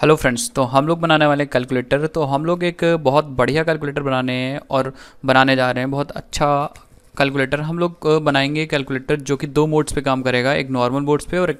Hello friends तो हम लोग बनाने वाले कैलकुलेटर तो हम लोग एक बहुत बढ़िया कैलकुलेटर बनाने हैं और बनाने जा रहे हैं, बहुत अच्छा कैलकुलेटर हम लोग बनाएँगे कैलकुलेटर जो कि दो मोड्स पे काम करेगा, एक नॉर्मल मोड्स पे और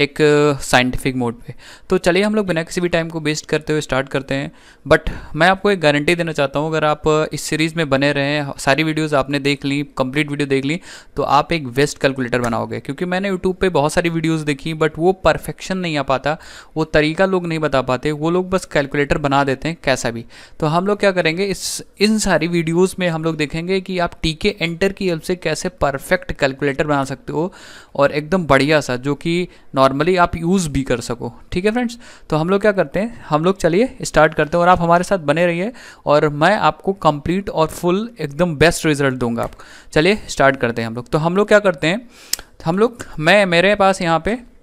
एक साइंटिफिक मोड पे। तो चलिए हम लोग बिना किसी भी टाइम को वेस्ट करते हुए स्टार्ट करते हैं। बट मैं आपको एक गारंटी देना चाहता हूँ, अगर आप इस सीरीज़ में बने रहें सारी वीडियोज़ आपने देख ली कंप्लीट वीडियो देख ली तो आप एक बेस्ट कैलकुलेटर बनाओगे। क्योंकि मैंने यूट्यूब पर बहुत सारी वीडियोज़ देखी बट वो परफेक्शन नहीं आ पाता, वो तरीका लोग नहीं बता पाते, वो लोग बस कैलकुलेटर बना देते हैं, कैसा भी। तो हम लोग क्या करेंगे, इस, इन सारी वीडियोज़ में हम लोग देखेंगे कि आप टीके एंटर की हेल्प से कैसे परफेक्ट कैलकुलेटर बना सकते हो और एकदम बढ़िया सा, जो कि नॉर्मली आप यूज़ भी कर सको। ठीक है फ्रेंड्स तो हम लोग क्या करते हैं? हम लोग चलिए स्टार्ट करते हैं और आप हमारे साथ बने रहिए और मैं आपको कंप्लीट और फुल एकदम बेस्ट रिज़ल्ट दूँगा आप। चलिए स्टार्ट करते हैं हम लोग। तो हम लोग क्या करते हैं? हम लोग, मैं, मेरे पास यहाँ पे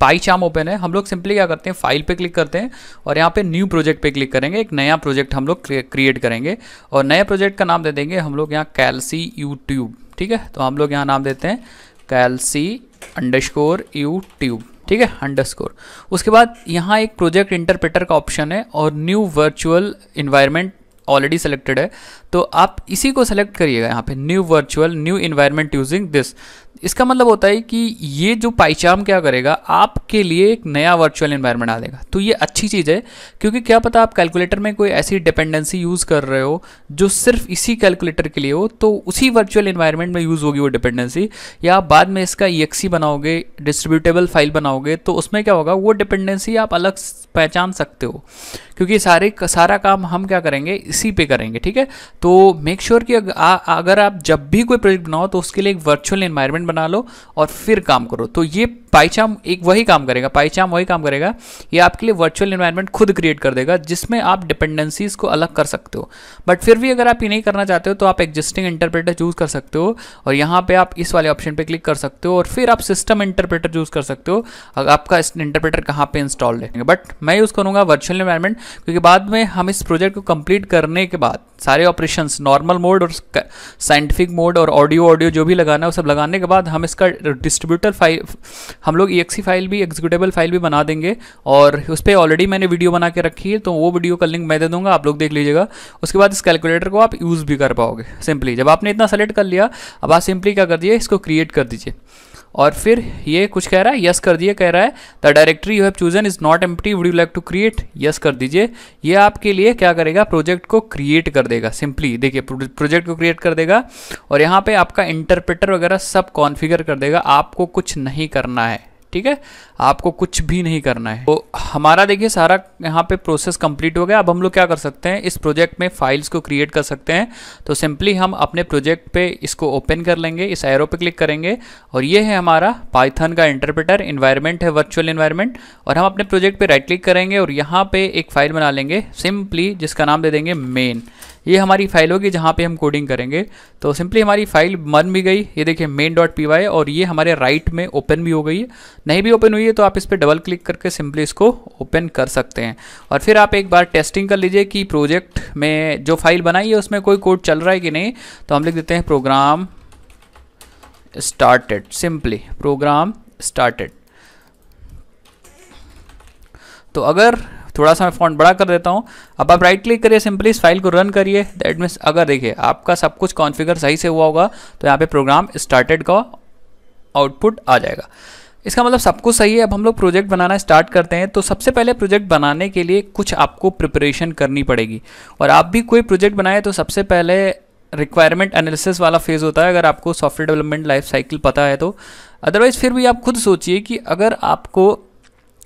पाई चाम ओपन है। हम लोग सिंपली क्या करते हैं, फ़ाइल पे क्लिक करते हैं और यहाँ पे न्यू प्रोजेक्ट पे क्लिक करेंगे। एक नया प्रोजेक्ट हम लोग क्रिएट करेंगे और नए प्रोजेक्ट का नाम दे देंगे हम लोग यहाँ कैलसी यूट्यूब, ठीक है? तो हम लोग यहाँ नाम देते हैं कैलसी अंडरस्कोर यूट्यूब, ठीक है? अंडरस्कोर। उसके बाद यहाँ एक प्रोजेक्ट इंटरप्रेटर का ऑप्शन है और new virtual environment already selected है। तो आप इसी को सेलेक्ट करिएगा यहाँ पे, new virtual, new environment using this इसका मतलब होता है कि ये जो पाइचाम क्या करेगा, आपके लिए एक नया वर्चुअल इन्वायरमेंट देगा तो ये अच्छी चीज़ है, क्योंकि क्या पता आप कैलकुलेटर में कोई ऐसी डिपेंडेंसी यूज़ कर रहे हो, जो सिर्फ़ इसी कैलकुलेटर के लिए हो तो उसी वर्चुअल इन्वायरमेंट में यूज़ होगी वो डिपेंडेंसी या आप बाद में इसका ई बनाओगे डिस्ट्रीब्यूटेबल फ़ाइल बनाओगे तो उसमें क्या होगा, वो डिपेंडेंसी आप अलग पहचान सकते हो। क्योंकि सारे सारा काम हम क्या करेंगे, इसी पे करेंगे, ठीक है? तो मेक श्योर sure कि अगर आप जब भी कोई प्रोजेक्ट बनाओ तो उसके लिए एक वर्चुअल इन्वायरमेंट बना लो और फिर काम करो। तो ये पाईचाम एक वही काम करेगा पाईचाम वही काम करेगा, ये आपके लिए वर्चुअल इन्वायरमेंट खुद क्रिएट कर देगा, जिसमें आप डिपेंडेंसीज को अलग कर सकते हो। बट फिर भी अगर आप ये नहीं करना चाहते हो तो आप एग्जिस्टिंग इंटरप्रेटर चूज़ कर सकते हो और यहाँ पे आप इस वाले ऑप्शन पे क्लिक कर सकते हो और फिर आप सिस्टम इंटरप्रेटर चूज़ कर सकते हो, अगर आपका इंटरप्रेटर कहाँ पे इंस्टॉल रहेंगे बट मैं यूज़ करूँगा वर्चुअल इन्वायरमेंट क्योंकि बाद में हम इस प्रोजेक्ट को कंप्लीट करने के बाद सारे ऑपरेशन नॉर्मल मोड और साइंटिफिक मोड और ऑडियो ऑडियो जो भी लगाना है, वो सब लगाने के बाद हम इसका डिस्ट्रीब्यूटर फ़ाइल हम लोग ई फ़ाइल भी एग्जीक्यूटेबल फ़ाइल भी बना देंगे और उस पर ऑलरेडी मैंने वीडियो बना के रखी है तो वो वीडियो का लिंक मैं दे दूँगा, आप लोग देख लीजिएगा। उसके बाद इस कैलकुलेटर को आप यूज़ भी कर पाओगे सिंपली जब आपने इतना सेलेक्ट कर लिया, अब आप सिंपली क्या कर दिए इसको क्रिएट कर दीजिए। और फिर ये कुछ कह रहा है यस कर दिए, कह रहा है the directory you have chosen is not empty would you like to create yes कर दीजिए। ये आपके लिए क्या करेगा? प्रोजेक्ट को क्रिएट कर देगा सिंपली देखिए प्रोजेक्ट को क्रिएट कर देगा और यहाँ पे आपका इंटरप्रेटर वगैरह सब कॉन्फ़िगर कर देगा। आपको कुछ नहीं करना है। ठीक है? आपको कुछ भी नहीं करना है। तो हमारा देखिए, सारा यहाँ पे प्रोसेस कंप्लीट हो गया। अब हम लोग क्या कर सकते हैं? इस प्रोजेक्ट में फाइल्स को क्रिएट कर सकते हैं। तो सिंपली हम अपने प्रोजेक्ट पे इसको ओपन कर लेंगे, इस एरो पे क्लिक करेंगे। और ये है हमारा पाइथन का इंटरप्रेटर इन्वायरमेंट है वर्चुअल इन्वायरमेंट और हम अपने प्रोजेक्ट पे राइट क्लिक करेंगे और यहाँ पे एक फ़ाइल बना लेंगे सिंपली जिसका नाम दे देंगे मेन ये हमारी फ़ाइल होगी जहाँ पे हम कोडिंग करेंगे। तो सिंपली हमारी फ़ाइल बन भी गई। ये देखिए मेन डॉट पी और ये हमारे राइट में ओपन भी हो गई है। नहीं भी ओपन हुई है तो आप इस पर डबल क्लिक करके सिंपली इसको ओपन कर सकते हैं। और फिर आप एक बार टेस्टिंग कर लीजिए कि प्रोजेक्ट में जो फ़ाइल बनाई है, उसमें कोई कोड चल रहा है कि नहीं। तो हम लिख देते हैं program started simply program started तो अगर थोड़ा सा मैं फॉन्ट बड़ा कर देता हूँ, अब आप राइट क्लिक करिए सिंपली इस फ़ाइल को रन करिए। दैट मीन्स अगर देखिए, आपका सब कुछ कॉन्फ़िगर सही से हुआ होगा तो यहाँ पे प्रोग्राम स्टार्टेड का आउटपुट आ जाएगा। इसका मतलब सब कुछ सही है। अब हम लोग प्रोजेक्ट बनाना स्टार्ट करते हैं। तो सबसे पहले प्रोजेक्ट बनाने के लिए कुछ आपको प्रिपरेशन करनी पड़ेगी। और आप भी कोई प्रोजेक्ट बनाए तो सबसे पहले रिक्वायरमेंट एनालिसिस वाला फ़ेज़ होता है। अगर आपको सॉफ्टवेयर डेवलपमेंट लाइफ साइकिल पता है तो। अदरवाइज़ फिर भी आप खुद सोचिए कि अगर आपको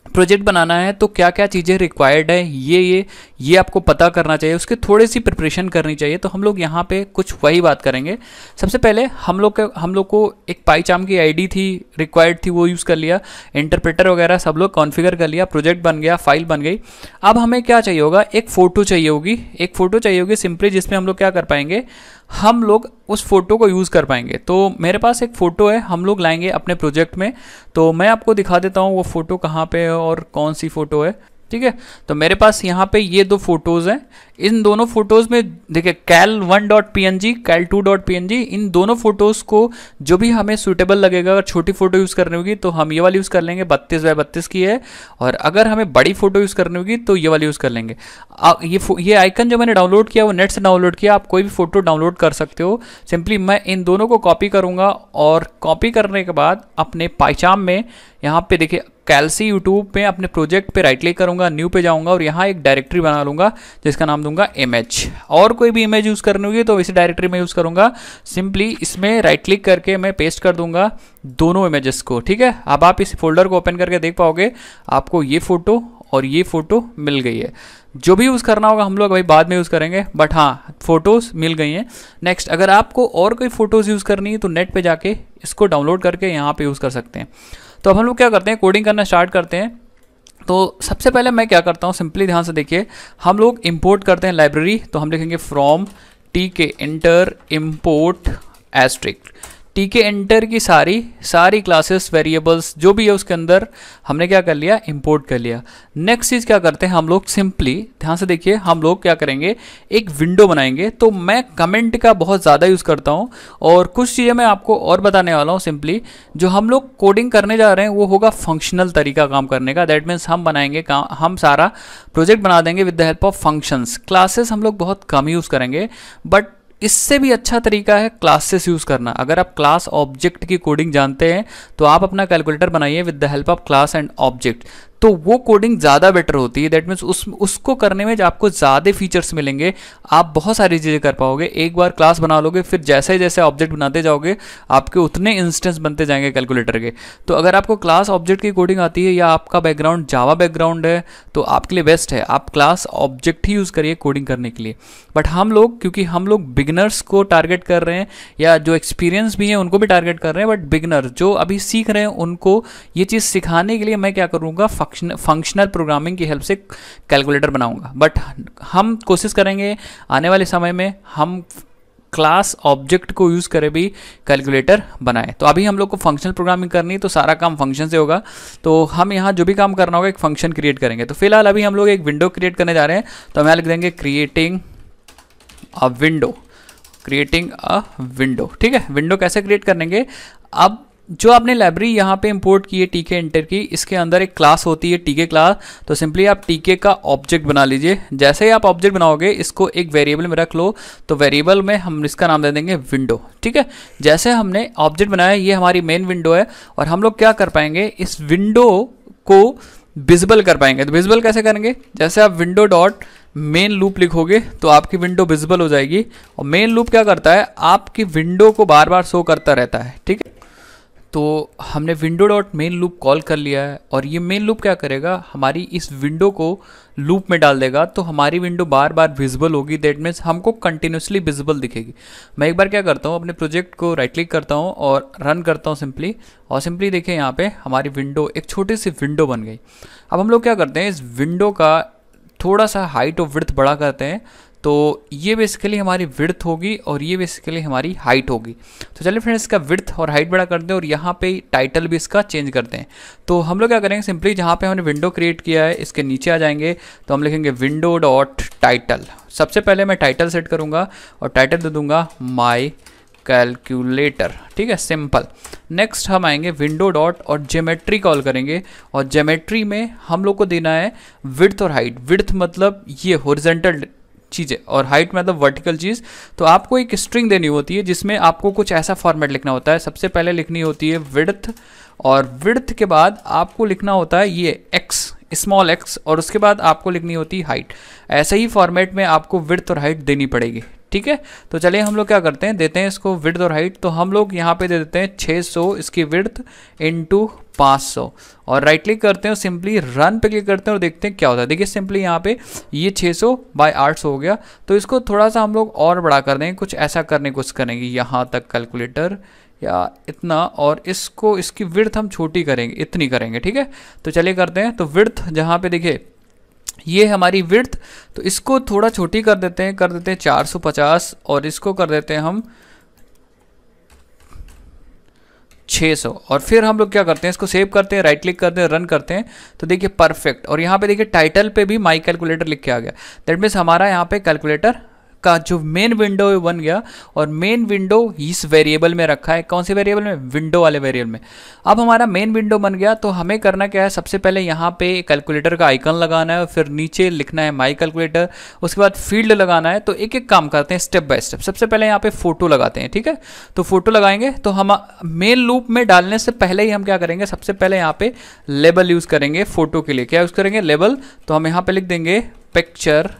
प्रोजेक्ट बनाना है तो क्या क्या चीज़ें रिक्वायर्ड है, ये ये ये आपको पता करना चाहिए, उसके थोड़ी सी प्रिपरेशन करनी चाहिए तो हम लोग यहाँ पे कुछ वही बात करेंगे। सबसे पहले हम लोग के, हम लोग को एक पाईचाम की आईडी थी रिक्वायर्ड थी, वो यूज़ कर लिया इंटरप्रेटर वगैरह सब लोग कॉन्फ़िगर कर लिया प्रोजेक्ट बन गया फ़ाइल बन गई। अब हमें क्या चाहिए होगा, एक फ़ोटो चाहिए होगी, एक फ़ोटो चाहिए होगी सिंपली जिसमें हम लोग क्या कर पाएँगे, हम लोग उस फ़ोटो को यूज़ कर पाएँगे। तो मेरे पास एक फ़ोटो है, हम लोग लाएँगे अपने प्रोजेक्ट में। तो मैं आपको दिखा देता हूँ वो फ़ोटो कहाँ पे है और कौन सी फ़ोटो है, ठीक है? तो मेरे पास यहाँ पे ये दो फ़ोटोज़ हैं। इन दोनों फ़ोटोज़ में देखिए cal one dot P N G cal two dot P N G इन दोनों फ़ोटोज़ को जो भी हमें सुटेबल लगेगा अगर छोटी फ़ोटो यूज़ करनी होगी तो हम ये वाली यूज़ कर लेंगे बत्तीस बाय बत्तीस की है और अगर हमें बड़ी फ़ोटो यूज़ करनी होगी तो ये वाली यूज़ कर लेंगे। आ, ये ये आइकन जो मैंने डाउनलोड किया वो नेट से डाउनलोड किया आप कोई भी फ़ोटो डाउनलोड कर सकते हो। सिंपली मैं इन दोनों को कॉपी करूँगा और कॉपी करने के बाद अपने पाइचाम में यहाँ पे देखिए कैलसी यूट्यूब पे अपने प्रोजेक्ट पे राइट क्लिक करूँगा न्यू पे जाऊँगा और यहाँ एक डायरेक्टरी बना लूँगा जिसका नाम इमेज और कोई भी इमेज यूज़ करनी होगी तो इसी डायरेक्टरी में यूज़ करूँगा। सिंपली इसमें राइट क्लिक करके मैं पेस्ट कर दूँगा दोनों इमेजेस को, ठीक है? अब आप इस फोल्डर को ओपन करके देख पाओगे, आपको ये फ़ोटो और ये फ़ोटो मिल गई है। जो भी यूज़ करना होगा हम लोग अभी बाद में यूज़ करेंगे बट हाँ फ़ोटोज़ मिल गई हैं। नेक्स्ट अगर आपको और कोई फ़ोटोज़ यूज़ करनी है तो नेट पे जाके इसको डाउनलोड करके यहाँ पे यूज़ कर सकते हैं। तो अब हम लोग क्या करते हैं? कोडिंग करना स्टार्ट करते हैं। तो सबसे पहले मैं क्या करता हूँ सिंपली ध्यान से देखिए, हम लोग इम्पोर्ट करते हैं लाइब्रेरी तो हम लिखेंगे from tkinter import asterisk tkinter की सारी सारी क्लासेस वेरिएबल्स जो भी है उसके अंदर हमने क्या कर लिया? इंपोर्ट कर लिया। नेक्स्ट चीज़ क्या करते हैं हम लोग? सिंपली ध्यान से देखिए, हम लोग क्या करेंगे? एक विंडो बनाएँगे। तो मैं कमेंट का बहुत ज़्यादा यूज़ करता हूँ और कुछ चीज़ें मैं आपको और बताने वाला हूँ सिंपली जो हम लोग कोडिंग करने जा रहे हैं, वो होगा फंक्शनल तरीका काम करने का। दैट मीन्स हम बनाएँगे काम, हम सारा प्रोजेक्ट बना देंगे with the help of functions classes हम लोग बहुत कम यूज़ करेंगे बट इससे भी अच्छा तरीका है क्लासेस यूज़ करना। अगर आप क्लास ऑब्जेक्ट की कोडिंग जानते हैं तो आप अपना कैलकुलेटर बनाइए with the help of class and object तो वो कोडिंग ज़्यादा बेटर होती है। दैट मीन्स उस, उसको करने में आपको ज़्यादा फीचर्स मिलेंगे। आप बहुत सारी चीज़ें कर पाओगे। एक बार क्लास बना लोगे, फिर जैसे जैसे ऑब्जेक्ट बनाते जाओगे, आपके उतने इंस्टेंस बनते जाएँगे कैलकुलेटर के। तो अगर आपको क्लास ऑब्जेक्ट की कोडिंग आती है या आपका बैकग्राउंड जावा बैकग्राउंड है तो आपके लिए बेस्ट है। आप क्लास ऑब्जेक्ट ही यूज़ करिए कोडिंग करने के लिए। बट हम लोग, क्योंकि हम लोग बिगनर्स को टारगेट कर रहे हैं, या जो एक्सपीरियंस भी हैं, उनको भी टारगेट कर रहे हैं बट बिगनर जो अभी सीख रहे हैं, उनको ये चीज़ सिखाने के लिए मैं क्या करूँगा फ़ंक्शन फंक्शनल प्रोग्रामिंग की हेल्प से कैलकुलेटर बनाऊँगा। बट हम कोशिश करेंगे आने वाले समय में हम क्लास ऑब्जेक्ट को यूज़ करे भी कैलकुलेटर बनाए। तो अभी हम लोग को फंक्शनल प्रोग्रामिंग करनी है तो सारा काम फ़ंक्शन से होगा। तो हम यहाँ जो भी काम करना होगा, एक फ़ंक्शन क्रिएट करेंगे। तो फ़िलहाल अभी हम लोग एक विंडो क्रिएट करने जा रहे हैं। तो हम यहाँ लिख देंगे creating a window creating a window ठीक है? विंडो कैसे क्रिएट करेंगे? अब जो आपने लाइब्रेरी यहाँ पे इंपोर्ट की है टीके इंटर की, इसके अंदर एक क्लास होती है टीके क्लास तो सिंपली आप टीके का ऑब्जेक्ट बना लीजिए। जैसे ही आप ऑब्जेक्ट बनाओगे, इसको एक वेरिएबल में रख लो तो वेरिएबल में हम इसका नाम दे देंगे विंडो ठीक है? जैसे हमने ऑब्जेक्ट बनाया, ये हमारी मेन विंडो है, और हम लोग क्या कर पाएँगे? इस विंडो को विजिबल कर पाएँगे। तो विजिबल कैसे करेंगे? जैसे आप विंडो डॉट मेन लूप लिखोगे तो आपकी विंडो विजिबल हो जाएगी। और मेन लूप क्या करता है? आपकी विंडो को बार बार शो करता रहता है, ठीक है? तो हमने window dot main loop call कर लिया है और ये मेन लूप क्या करेगा? हमारी इस विंडो को लूप में डाल देगा तो हमारी विंडो बार बार विजिबल होगी। दैट मीन्स हमको कंटिन्यूसली विजिबल दिखेगी। मैं एक बार क्या करता हूँ, अपने प्रोजेक्ट को राइट क्लिक करता हूँ और रन करता हूँ सिंपली और सिंपली देखिए यहाँ पे हमारी विंडो एक छोटी सी विंडो बन गई। अब हम लोग क्या करते हैं, इस विंडो का थोड़ा सा हाइट और विर्थ बड़ा करते हैं। तो ये बेसिकली हमारी विड्थ होगी और ये बेसिकली हमारी हाइट होगी। तो चलिए फ्रेंड्स इसका विड्थ और हाइट बड़ा कर दें और यहाँ पे टाइटल भी इसका चेंज करते हैं। तो हम लोग क्या करेंगे सिंपली जहाँ पे हमने विंडो क्रिएट किया है, इसके नीचे आ जाएँगे। तो हम लिखेंगे विंडो डॉट टाइटल सबसे पहले मैं टाइटल सेट करूँगा और टाइटल दे दूँगा माई कैलकुलेटर ठीक है सिंपल नेक्स्ट हम आएँगे विंडो डॉट और जेमेट्री कॉल करेंगे और जेमेट्री में हम लोग को देना है विड्थ और हाइट विड्थ मतलब ये होरिजेंटल चीज़ें, और हाइट मतलब वर्टिकल चीज़ तो आपको एक स्ट्रिंग देनी होती है, जिसमें आपको कुछ ऐसा फॉर्मेट लिखना होता है। सबसे पहले लिखनी होती है विड्थ और विड्थ के बाद आपको लिखना होता है ये एक्स स्मॉल एक्स और उसके बाद आपको लिखनी होती है हाइट ऐसे ही फॉर्मेट में आपको विड्थ और हाइट देनी पड़ेगी। ठीक है? तो चलिए हम लोग क्या करते हैं? देते हैं इसको विड्थ और हाइट तो हम लोग यहाँ पे दे देते हैं 600 इसकी विड्थ पाँच सौ। और राइट क्लिक करते हैं और सिंपली रन पे क्लिक करते हैं और देखते हैं क्या होता है। देखिए सिंपली यहाँ पे ये 600 सौ बाई आठ सौ हो गया। तो इसको थोड़ा सा हम लोग और बड़ा कर देंगे कुछ ऐसा करने कुछ करेंगे। यहाँ तक कैलकुलेटर या इतना, और इसको, इसकी विर्थ हम छोटी करेंगे, इतनी करेंगे, ठीक है? तो चलिए करते हैं। तो विर्थ जहाँ पे देखिए ये हमारी विर्थ तो इसको थोड़ा छोटी कर देते हैं, कर देते हैं 450 और इसको कर देते हैं हम 600 और फिर हम लोग क्या करते हैं, इसको सेव करते हैं राइट क्लिक करते हैं रन करते हैं तो देखिए परफेक्ट और यहाँ पे देखिए टाइटल पे भी माई कैलकुलेटर लिख के आ गया। दैट मीन्स हमारा यहाँ पे कैलकुलेटर का जो मेन विंडो है, बन गया और मेन विंडो इस वेरिएबल में रखा है। कौन से वेरिएबल में? विंडो वाले वेरिएबल में। अब हमारा मेन विंडो बन गया तो हमें करना क्या है? सबसे पहले यहाँ पे कैलकुलेटर का आइकन लगाना है फिर नीचे लिखना है माई कैलकुलेटर उसके बाद फ़ील्ड लगाना है तो एक एक काम करते हैं स्टेप बाय स्टेप सबसे पहले यहाँ पे फ़ोटो लगाते हैं, ठीक है? तो फ़ोटो लगाएँगे तो हम मेन लूप में डालने से पहले ही हम क्या करेंगे? सबसे पहले यहाँ पे लेबल यूज़ करेंगे फ़ोटो के लिए। क्या यूज़ करेंगे? लेबल तो हम यहाँ पे लिख देंगे पिक्चर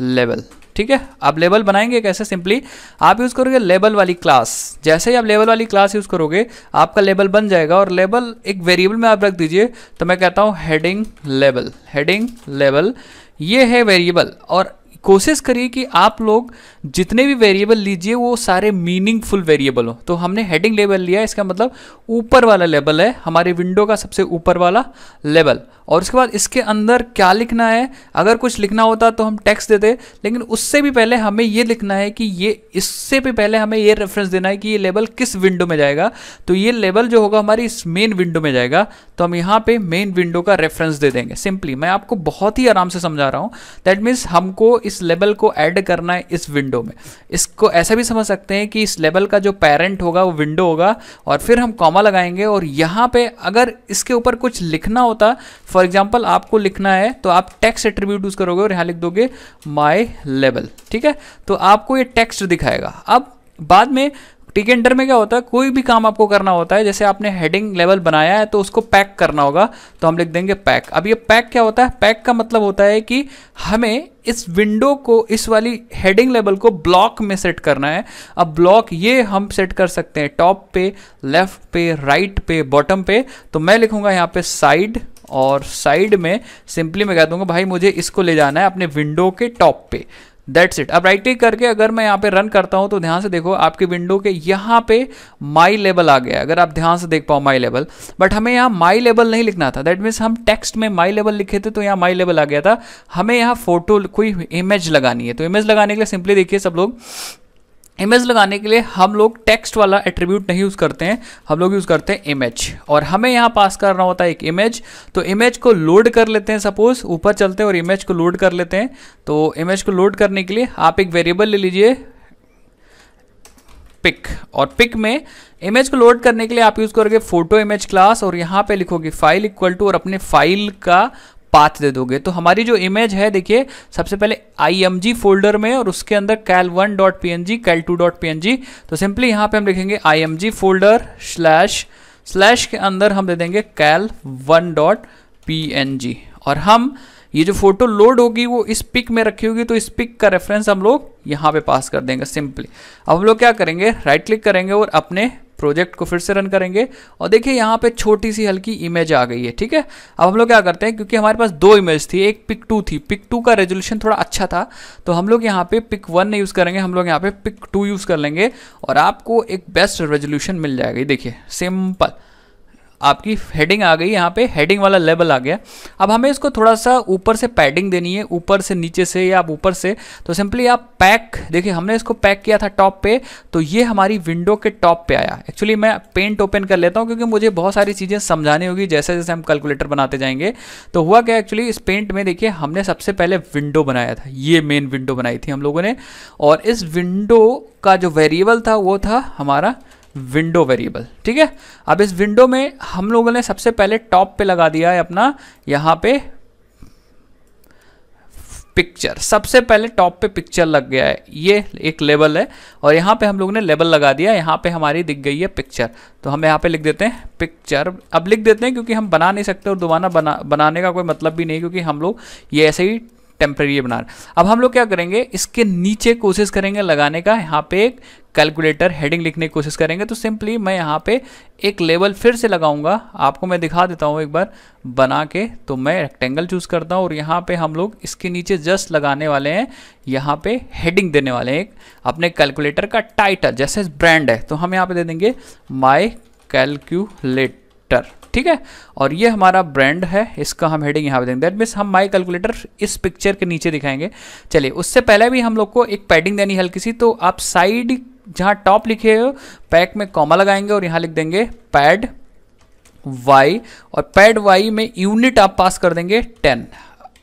लेवल ठीक है? आप लेबल बनाएँगे कैसे? सिंपली आप यूज़ करोगे लेबल वाली क्लास जैसे ही आप लेबल वाली क्लास यूज़ करोगे, आपका लेबल बन जाएगा और लेबल एक वेरिएबल में आप रख दीजिए तो मैं कहता हूँ हेडिंग लेबल हेडिंग लेबल ये है वेरिएबल और कोशिश करिए कि आप लोग जितने भी वेरिएबल लीजिए, वो सारे मीनिंगफुल वेरिएबल हो। तो हमने हेडिंग लेबल लिया, इसका मतलब ऊपर वाला लेबल है, हमारे विंडो का सबसे ऊपर वाला लेवल और उसके बाद इसके अंदर क्या लिखना है? अगर कुछ लिखना होता तो हम टेक्स्ट देते, लेकिन उससे भी पहले हमें ये लिखना है कि ये, इससे भी पहले हमें ये रेफरेंस देना है कि ये लेवल किस विंडो में जाएगा। तो ये लेवल जो होगा हमारी इस मेन विंडो में जाएगा। तो हम यहाँ पे मेन विंडो का रेफरेंस दे देंगे सिंपली मैं आपको बहुत ही आराम से समझा रहा हूँ। दैट मीन्स हमको इस लेवल को ऐड करना है इस विंडो में। इसको ऐसा भी समझ सकते हैं कि इस लेवल का जो पेरेंट होगा, वो विंडो होगा, और फिर हम कॉमा लगाएँगे, और यहाँ पे अगर इसके ऊपर कुछ लिखना होता फॉर एग्ज़ाम्पल आपको लिखना है तो आप टेक्स्ट एट्रीब्यूट यूज़ करोगे और यहाँ लिख दोगे माई लेवल ठीक है? तो आपको ये टेक्स्ट दिखाएगा। अब बाद में टिक एंटर में क्या होता है, कोई भी काम आपको करना होता है, जैसे आपने हेडिंग लेवल बनाया है तो उसको पैक करना होगा तो हम लिख देंगे पैक अब ये पैक क्या होता है? पैक का मतलब होता है कि हमें इस विंडो को, इस वाली हेडिंग लेवल को ब्लॉक में सेट करना है। अब ब्लॉक ये हम सेट कर सकते हैं टॉप पे लेफ़्ट पे राइट पे बॉटम पे। तो मैं लिखूँगा यहाँ पे साइड और साइड में सिंपली मैं कह दूँगा, भाई, मुझे इसको ले जाना है अपने विंडो के टॉप पे. दैट्स इट अब राइट क्लिक करके अगर मैं यहाँ पे रन करता हूँ तो ध्यान से देखो, आपके विंडो के यहाँ पे माई लेवल आ गया अगर आप ध्यान से देख पाओ माई लेवल बट हमें यहाँ माई लेवल नहीं लिखना था. दैट मीन्स हम टेक्स्ट में माई लेवल लिखे थे तो यहाँ माई लेवल आ गया था. हमें यहाँ फ़ोटो कोई इमेज लगानी है. तो इमेज लगाने के लिए सिंपली देखिए सब लोग इमेज लगाने के लिए हम लोग टेक्स्ट वाला एट्रीब्यूट नहीं यूज़ करते हैं, हम लोग यूज़ करते हैं इमेज और हमें यहाँ पास करना होता है एक इमेज तो इमेज को लोड कर लेते हैं सपोज़ ऊपर चलते हैं और इमेज को लोड कर लेते हैं. तो इमेज को लोड करने के लिए आप एक वेरिएबल ले लीजिए पिक और पिक में इमेज को लोड करने के लिए आप यूज़ करोगे फ़ोटो इमेज क्लास और यहाँ पे लिखोगे फ़ाइल इक्वल टू और अपने फ़ाइल का पाथ दे दोगे. तो हमारी जो इमेज है, देखिए, सबसे पहले IMG फोल्डर में और उसके अंदर cal one dot P N G cal two dot P N G तो सिंपली यहाँ पे हम लिखेंगे IMG फोल्डर स्लैश स्लैश के अंदर हम दे देंगे cal one dot P N G और हम, ये जो फ़ोटो लोड होगी वो इस पिक में रखी होगी तो इस पिक का रेफरेंस हम लोग यहाँ पे पास कर देंगे सिंपली अब हम लोग क्या करेंगे? राइट क्लिक करेंगे और अपने प्रोजेक्ट को फिर से रन करेंगे। और देखिए, यहाँ पे छोटी सी हल्की इमेज आ गई है, ठीक है? अब हम लोग क्या करते हैं, क्योंकि हमारे पास दो इमेज थी, एक पिक टू थी। पिक टू का रेजोल्यूशन थोड़ा अच्छा था तो हम लोग यहाँ पे पिक वन नहीं यूज़ करेंगे, हम लोग यहाँ पे पिक टू यूज़ कर लेंगे और आपको एक बेस्ट रेजोल्यूशन मिल जाएगा। देखिए सिंपल आपकी हेडिंग आ गई, यहाँ पे हेडिंग वाला लेवल आ गया। अब हमें इसको थोड़ा सा ऊपर से पैडिंग देनी है, ऊपर से नीचे से या आप ऊपर से। तो सिंपली आप पैक देखिए हमने इसको पैक किया था टॉप पे तो ये हमारी विंडो के टॉप पे आया। एक्चुअली मैं पेंट ओपन कर लेता हूँ, क्योंकि मुझे बहुत सारी चीज़ें समझानी होगी, जैसे जैसे हम कैलकुलेटर बनाते जाएँगे। तो हुआ क्या एक्चुअली इस पेंट में देखिए हमने सबसे पहले विंडो बनाया था। ये मेन विंडो बनाई थी हम लोगों ने। और इस विंडो का जो वेरिएबल था, वो था हमारा विंडो वेरिएबल ठीक है? अब इस विंडो में हम लोगों ने सबसे पहले टॉप पे लगा दिया है अपना, यहाँ पे पिक्चर सबसे पहले टॉप पे पिक्चर लग गया है। ये एक लेवल है और यहाँ पे हम लोगों ने लेवल लगा दिया यहाँ पे हमारी दिख गई है पिक्चर तो हम यहाँ पे लिख देते हैं पिक्चर अब लिख देते हैं क्योंकि हम बना नहीं सकते और दोबारा बना, बनाने का कोई मतलब भी नहीं क्योंकि हम लोग ये ऐसे ही टेम्प्रेरी बना रहे अब हम लोग क्या करेंगे, इसके नीचे कोशिश करेंगे, लगाने का। यहाँ पे एक कैलकुलेटर हेडिंग लिखने की कोशिश करेंगे। तो सिंपली मैं यहाँ पे एक लेवल फिर से लगाऊँगा। आपको मैं दिखा देता हूँ एक बार बना के। तो मैं रेक्टेंगल चूज़ करता हूँ और यहाँ पे हम लोग इसके नीचे जस्ट लगाने वाले हैं। यहाँ पे हेडिंग देने वाले हैं एक अपने कैलकुलेटर का टाइटल जैसे ब्रांड है। तो हम यहाँ पे दे देंगे माई कैलकुलेटर ठीक है? और ये हमारा ब्रांड है, इसका हम हेडिंग यहाँ पे देंगे। दैट मीन्स हम माई कैलकुलेटर इस पिक्चर के नीचे दिखाएँगे। चलिए, उससे पहले भी हम लोग को एक पैडिंग देनी हल्की सी तो आप साइड जहाँ टॉप लिखे हो पैक में कॉमा लगाएँगे और यहाँ लिख देंगे पैड वाई और पैड वाई में यूनिट आप पास कर देंगे टेन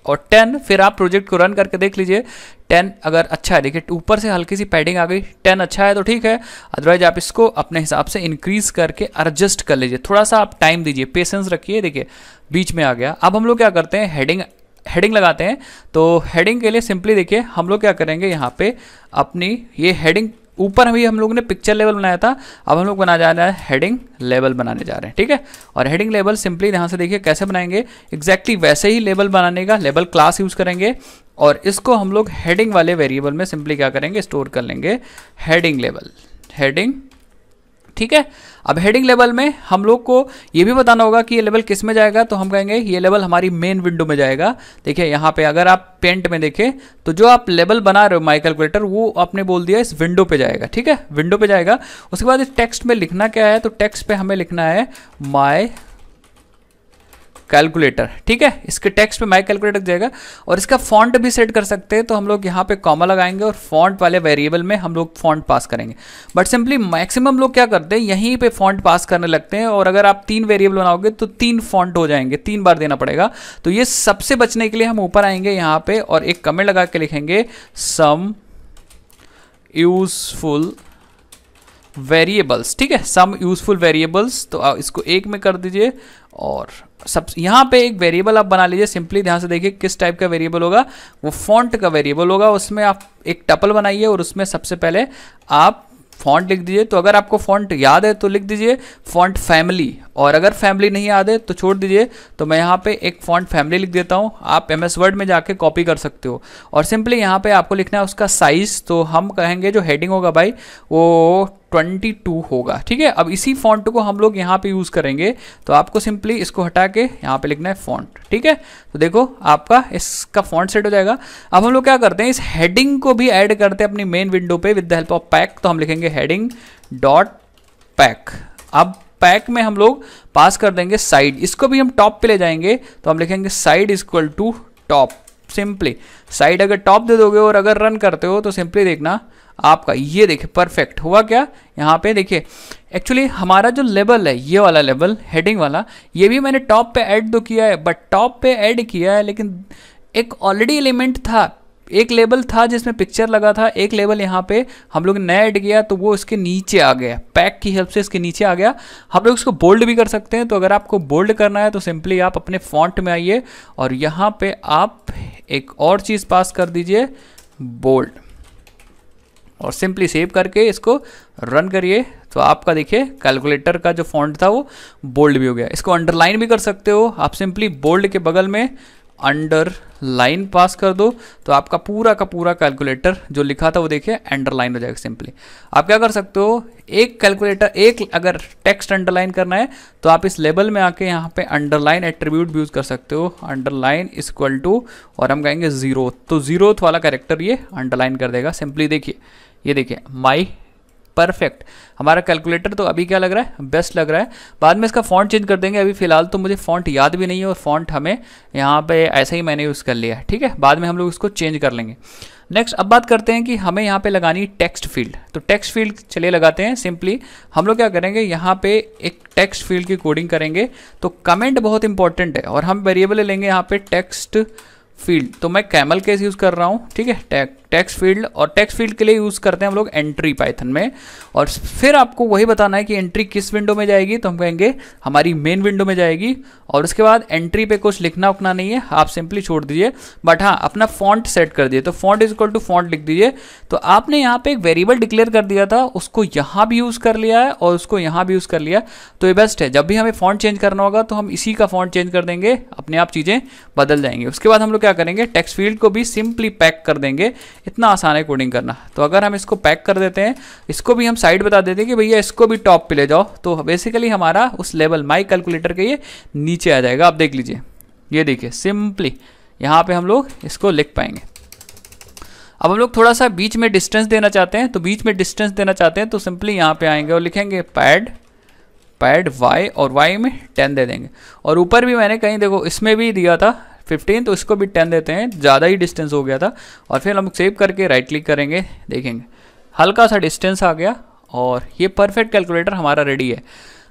और टेन फिर आप प्रोजेक्ट को रन करके देख लीजिए। टेन अगर अच्छा है, देखिए, ऊपर से हल्की सी पैडिंग आ गई। टेन अच्छा है तो ठीक है। अदरवाइज़ आप इसको अपने हिसाब से इंक्रीज करके एडजस्ट कर लीजिए। थोड़ा सा आप टाइम दीजिए पेशेंस रखिए। देखिए, बीच में आ गया। अब हम लोग क्या करते हैं? हेडिंग हेडिंग लगाते हैं। तो हेडिंग के लिए सिंपली देखिए, हम लोग क्या करेंगे? यहाँ पे अपनी ये हेडिंग ऊपर अभी हम लोग ने पिक्चर लेवल बनाया था, अब हम लोग बना जा रहे हैं हेडिंग लेवल बनाने जा रहे हैं, ठीक है? और हेडिंग लेवल सिंपली यहाँ से देखिए कैसे बनाएँगे? एग्जैक्टली exactly वैसे ही लेवल बनाने का लेवल क्लास यूज़ करेंगे, और इसको हम लोग हेडिंग वाले वेरिएबल में सिंपली क्या करेंगे? स्टोर कर लेंगे हेडिंग लेवल हेडिंग ठीक है? अब हेडिंग लेवल में हम लोग को ये भी बताना होगा कि ये लेवल किसमें जाएगा तो हम कहेंगे ये लेवल हमारी मेन विंडो में जाएगा। देखिए, यहाँ पे अगर आप पेंट में देखें तो जो आप लेवल बना रहे हो माई कैलकुलेटर वो आपने बोल दिया इस विंडो पे जाएगा, ठीक है? विंडो पे जाएगा। उसके बाद इस टेक्स्ट में लिखना क्या है? तो टेक्स्ट पे हमें लिखना है माई कैलकुलेटर ठीक है? इसके टेक्स्ट पे माई कैलकुलेटर जाएगा और इसका फॉन्ट भी सेट कर सकते हैं तो हम लोग यहाँ पे कॉमा लगाएँगे और फॉन्ट वाले वेरिएबल में हम लोग फॉन्ट पास करेंगे। बट सिंपली मैक्सिमम लोग क्या करते हैं? यहीं पे फॉन्ट पास करने लगते हैं और अगर आप तीन वेरिएबल बनाओगे तो तीन फॉन्ट हो जाएँगे, तीन बार देना पड़ेगा। तो ये सबसे बचने के लिए हम ऊपर आएँगे यहाँ पे और एक कमेंट लगा के लिखेंगे सम यूजफुल वेरिएबल्स ठीक है? सम यूजफुल वेरिएबल्स तो इसको एक में कर दीजिए और सब, यहाँ पे एक वेरिएबल आप बना लीजिए सिंपली ध्यान से देखिए किस टाइप का वेरिएबल होगा। वो फॉन्ट का वेरिएबल होगा, उसमें आप एक टपल बनाइए और उसमें सबसे पहले आप फॉन्ट लिख दीजिए। तो अगर आपको फॉन्ट याद है तो लिख दीजिए फॉन्ट फैमिली और अगर फैमिली नहीं याद है तो छोड़ दीजिए। तो मैं यहाँ पे एक फॉन्ट फैमिली लिख देता हूँ। आप एम एस वर्ड में जाके कॉपी कर सकते हो। और सिंपली यहाँ पे आपको लिखना है उसका साइज़ तो हम कहेंगे जो हेडिंग होगा भाई, वो 22 होगा, ठीक है? अब इसी फॉन्ट को हम लोग यहाँ पे यूज़ करेंगे तो आपको सिंपली इसको हटा के यहाँ पे लिखना है फॉन्ट ठीक है? तो देखो, आपका इसका फॉन्ट सेट हो जाएगा। अब हम लोग क्या करते हैं, इस हेडिंग को भी ऐड करते हैं अपनी मेन विंडो पे with the help of pack तो हम लिखेंगे हेडिंग डॉट पैक अब पैक में हम लोग पास कर देंगे साइड इसको भी हम टॉप पे ले जाएँगे तो हम लिखेंगे side equal to top simply side अगर टॉप दे दोगे और अगर रन करते हो तो सिंपली देखना आपका ये देखिए परफेक्ट हुआ क्या? यहाँ पे देखिए एक्चुअली हमारा जो लेवल है, ये वाला लेवल हेडिंग वाला, ये भी मैंने टॉप पे ऐड तो किया है बट टॉप पे ऐड किया है, लेकिन एक ऑलरेडी एलिमेंट था, एक लेबल था जिसमें पिक्चर लगा था, एक लेवल यहाँ पे हम लोग नया ऐड किया तो वो इसके नीचे आ गया पैक की हेल्प से इसके नीचे आ गया। हम लोग इसको बोल्ड भी कर सकते हैं तो अगर आपको बोल्ड करना है तो सिंपली आप अपने फॉन्ट में आइए, और यहाँ पे आप एक और चीज़ पास कर दीजिए बोल्ड और सिंपली सेव करके इसको रन करिए। तो आपका देखिए कैलकुलेटर का जो फॉन्ट था वो बोल्ड भी हो गया। इसको अंडरलाइन भी कर सकते हो। आप सिंपली बोल्ड के बगल में अंडर लाइन पास कर दो। तो आपका पूरा का पूरा कैलकुलेटर जो लिखा था वो देखिए अंडरलाइन हो जाएगा सिंपली आप क्या कर सकते हो? एक कैलकुलेटर एक अगर टेक्स्ट अंडरलाइन करना है तो आप इस लेवल में आके यहाँ पे अंडरलाइन एट्रीब्यूट भी यूज़ कर सकते हो। अंडरलाइन इक्वल टू और हम कहेंगे ज़ीरो तो ज़ीरो वाला कैरेक्टर ये अंडरलाइन कर देगा। सिंपली देखिए। ये देखिए माई परफेक्ट हमारा कैलकुलेटर तो अभी क्या लग रहा है? बेस्ट लग रहा है। बाद में इसका फॉन्ट चेंज कर देंगे। अभी फ़िलहाल तो मुझे फॉन्ट याद भी नहीं है और फॉन्ट हमें यहाँ पे ऐसा ही मैंने यूज़ कर लिया है, ठीक है? बाद में हम लोग इसको चेंज कर लेंगे। नेक्स्ट अब बात करते हैं कि हमें यहाँ पे लगानी टेक्स्ट फ़ील्ड तो टेक्स्ट फ़ील्ड चलिए लगाते हैं सिंपली हम लोग क्या करेंगे? यहाँ पे एक टेक्स्ट फ़ील्ड की कोडिंग करेंगे। तो कमेंट बहुत इंपॉर्टेंट है और हम वेरिएबल लेंगे यहाँ पे टेक्स्ट फ़ील्ड तो मैं कैमल केस यूज़ कर रहा हूँ, ठीक है? टेक टेक्स्ट फ़ील्ड, और टेक्स्ट फ़ील्ड के लिए यूज़ करते हैं हम लोग एंट्री पाइथन में। और फिर आपको वही बताना है कि एंट्री किस विंडो में जाएगी तो हम कहेंगे हमारी मेन विंडो में जाएगी। और उसके बाद एंट्री पे कुछ लिखना उखना नहीं है, आप सिंपली छोड़ दीजिए। बट हाँ अपना फॉन्ट सेट कर दिए तो font is equal to font लिख दीजिए। तो आपने यहाँ पे एक वेरिएबल डिक्लेयर कर दिया था, उसको यहाँ भी यूज़ कर लिया है, और उसको यहाँ भी यूज़ कर लिया तो ये बेस्ट है। जब भी हमें फॉन्ट चेंज करना होगा तो हम इसी का फॉन्ट चेंज कर देंगे, अपने आप चीज़ें बदल जाएँगे। उसके बाद हम लोग क्या करेंगे टेक्स्ट फ़ील्ड को भी सिंपली पैक कर देंगे। इतना आसान है कोडिंग करना। तो अगर हम इसको पैक कर देते हैं, इसको भी हम साइड बता देते हैं कि भैया इसको भी टॉप पे ले जाओ। तो बेसिकली हमारा उस लेवल माई कैलकुलेटर के ये नीचे आ जाएगा। आप देख लीजिए। ये देखिए सिंपली यहाँ पे हम लोग इसको लिख पाएँगे। अब हम लोग थोड़ा सा बीच में डिस्टेंस देना चाहते हैं। तो बीच में डिस्टेंस देना चाहते हैं तो सिंपली यहाँ पे आएँगे और लिखेंगे पैड पैड वाई और वाई में टेन दे देंगे। और ऊपर भी मैंने कहीं देखो, इसमें भी दिया था। फिफ्टीन तो इसको भी टेन देते हैं। ज़्यादा ही डिस्टेंस हो गया था। और फिर हम सेव करके राइट क्लिक करेंगे, देखेंगे। हल्का सा डिस्टेंस आ गया और ये परफेक्ट कैलकुलेटर हमारा रेडी है।